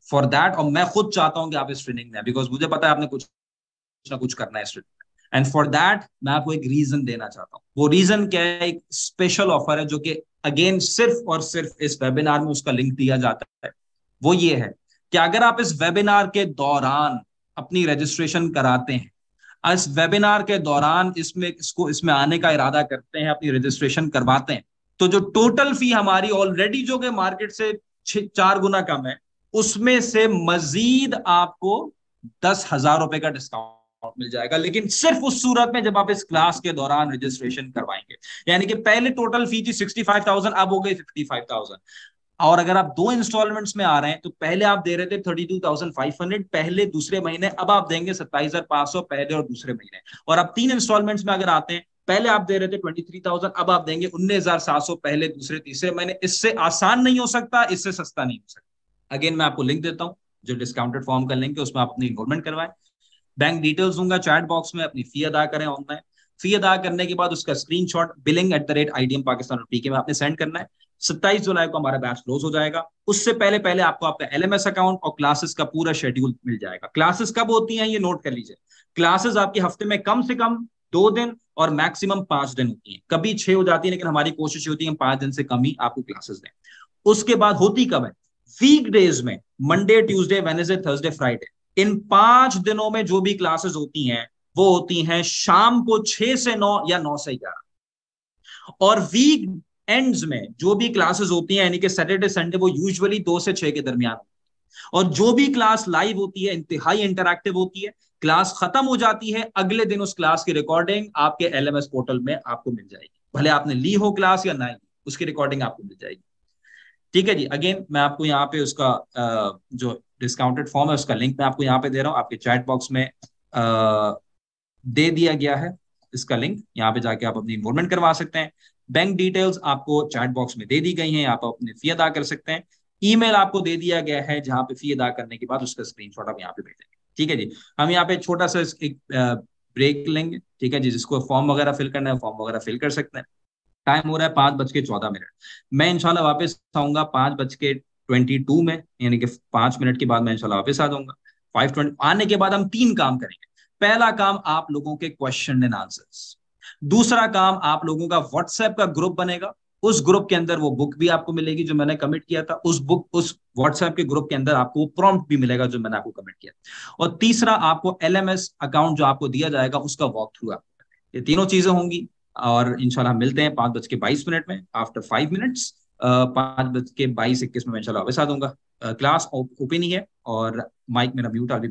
for that और मैं खुद चाहता हूँ कि आप इस ट्रेनिंग में बिकॉज़ मुझे पता है आपने कुछ ना कुछ करना है इस ट्रेनिंग एंड फॉर दैट मैं आपको एक रीजन देना चाहता हूँ। वो रीजन क्या है? एक स्पेशल ऑफ़र है जो कि अगेन सिर्फ़ और सिर्फ़ इस वेबिनार में उसका लिंक दिया जाता है। वो ये है कि अगर आप इस वेबिनार के दौरान अपनी रजिस्ट्रेशन कराते हैं, इस वेबिनार के दौरान इसमें, इसको, इसमें आने का इरादा करते हैं, अपनी रजिस्ट्रेशन करवाते हैं तो जो टोटल फ़ी हमारी ऑलरेडी जो कि मार्केट से चार गुना कम है, उसमें से मजीद आपको दस हज़ार रुपए का डिस्काउंट मिल जाएगा। लेकिन सिर्फ़ उस सूरत में जब आप इस क्लास के दौरान रजिस्ट्रेशन करवाएँगे, यानी कि पहले टोटल फ़ी थी सिक्सटी फाइव थाउज़ेंड अब हो गई फिफ्टी फाइव थाउज़ेंड और अगर आप दो इंस्टॉलमेंट्स में आ रहे हैं तो पहले आप दे रहे थे thirty two thousand five hundred पहले, दूसरे महीने, अब आप देंगे सत्ताईस हज़ार पाँच सौ, पहले और दूसरे महीने। और अब तीन इंस्टॉलमेंट्स में अगर आते हैं, पहले आप दे रहे थे ट्वेंटी थ्री थाउज़ेंड अब आप देंगे उन्नीस हज़ार सात सौ, पहले, दूसरे, तीसरे महीने। इससे आसान नहीं हो सकता, इससे सस्ता नहीं हो सकता। अगेन मैं आपको लिंक देता हूँ, जो डिस्काउंटेड फॉर्म का लिंक है उसमें आप अपनी इन्वॉल्वमेंट करवाएँ। बैंक डिटेल्स दूँगा चैट बॉक्स में अपनी फ़ी अदा करें ऑनलाइन फ़ी अदा करने के बाद उसका screenshot billing at the rate IDM Pakistan PK में आपने सेंड करना है। सत्ताईस जुलाई को हमारा बैच क्लोज हो जाएगा। उससे पहले पहले आपको आपका एलएमएस अकाउंट और क्लासेस का पूरा शेड्यूल मिल जाएगा। क्लासेस कब होती हैं, ये नोट कर लीजिए। क्लासेस आपके हफ़्ते में कम से कम दो दिन और मैक्सिमम पाँच दिन होती हैं। कभी छह हो जाती है, लेकिन हमारी कोशिश होती है पाँच दिन से कम ही आपको क्लासेस दें। उसके बाद होती कब है? वीक डेज़ में Monday Tuesday Wednesday Thursday Friday इन पाँच दिनों में जो भी क्लासेस होती हैं, वो होती हैं शाम को छह से नौ या नौ से ग्यारह। और वीक एंड्स में जो भी क्लासेस होती हैं, यानी कि सैटरडे संडे वो यूजुअली दो से छह के दरमियान और जो भी क्लास लाइव होती है, इंतहाई इंटरक्टिव होती है क्लास खत्म हो जाती है, अगले दिन उस क्लास की रिकॉर्डिंग आपके एलएमएस पोर्टल में आपको मिल जाएगी। भले आपने ली हो क्लास या ना उसकी रिकॉर्डिंग आपको मिल जाएगी। ठीक है जी अगेन मैं आपको यहाँ पे उसका जो डिस्काउंटेड फॉर्म है उसका लिंक मैं आपको यहाँ पे दे रहा हूँ आपके चैट बॉक्स में आ, दे दिया गया है इसका लिंक यहाँ पे जाके आप अपनी इन्वॉल्वमेंट करवा सकते हैं। बैंक डिटेल्स आपको चैट बॉक्स में दे दी गई हैं आप अपनी फ़ी अदा कर सकते हैं। ईमेल आपको दे दिया गया है जहाँ पे फ़ी अदा करने के बाद उसका स्क्रीनशॉट आप यहाँ पे भेजेंगे ठीक है जी? हम यहाँ पे छोटा सा एक ब्रेक लेंगे। ठीक है जी? जिसको फॉर्म वगैरह फिल करना है फॉर्म वगैरह फिल कर सकते हैं। टाइम हो रहा है पाँच बज के चौदह मिनट। मैं इंशाल्लाह वापस आऊँगा पाँच बज के ट्वेंटी टू में, यानी कि पाँच मिनट के बाद मैं इंशाल्लाह वापस आ जाऊँगा। फाइव ट्वेंटी आने के बाद हम तीन काम करेंगे। पहला काम आप लोगों के क्वेश्चन एंड आंसर्स दूसरा काम आप लोगों का व्हाट्सएप का ग्रुप बनेगा। उस ग्रुप के अंदर वो बुक भी आपको मिलेगी जो मैंने कमिट किया था। उस बुक उस व्हाट्सएप के ग्रुप के अंदर आपको वो प्रॉम्प्ट भी मिलेगा जो मैंने आपको कमिट किया और तीसरा आपको एलएमएस अकाउंट जो आपको दिया जाएगा, उसका वॉक थ्रू आपको ये तीनों चीज़ें होंगी और इनशाला मिलते हैं पाँच बज के बाईस मिनट में। आफ्टर फाइव मिनट्स पाँच बज के बाईस इक्कीस में मैं इंशाल्लाह वापस दूँगा। क्लास ओपन ही है और माइक मेरा म्यूट अभी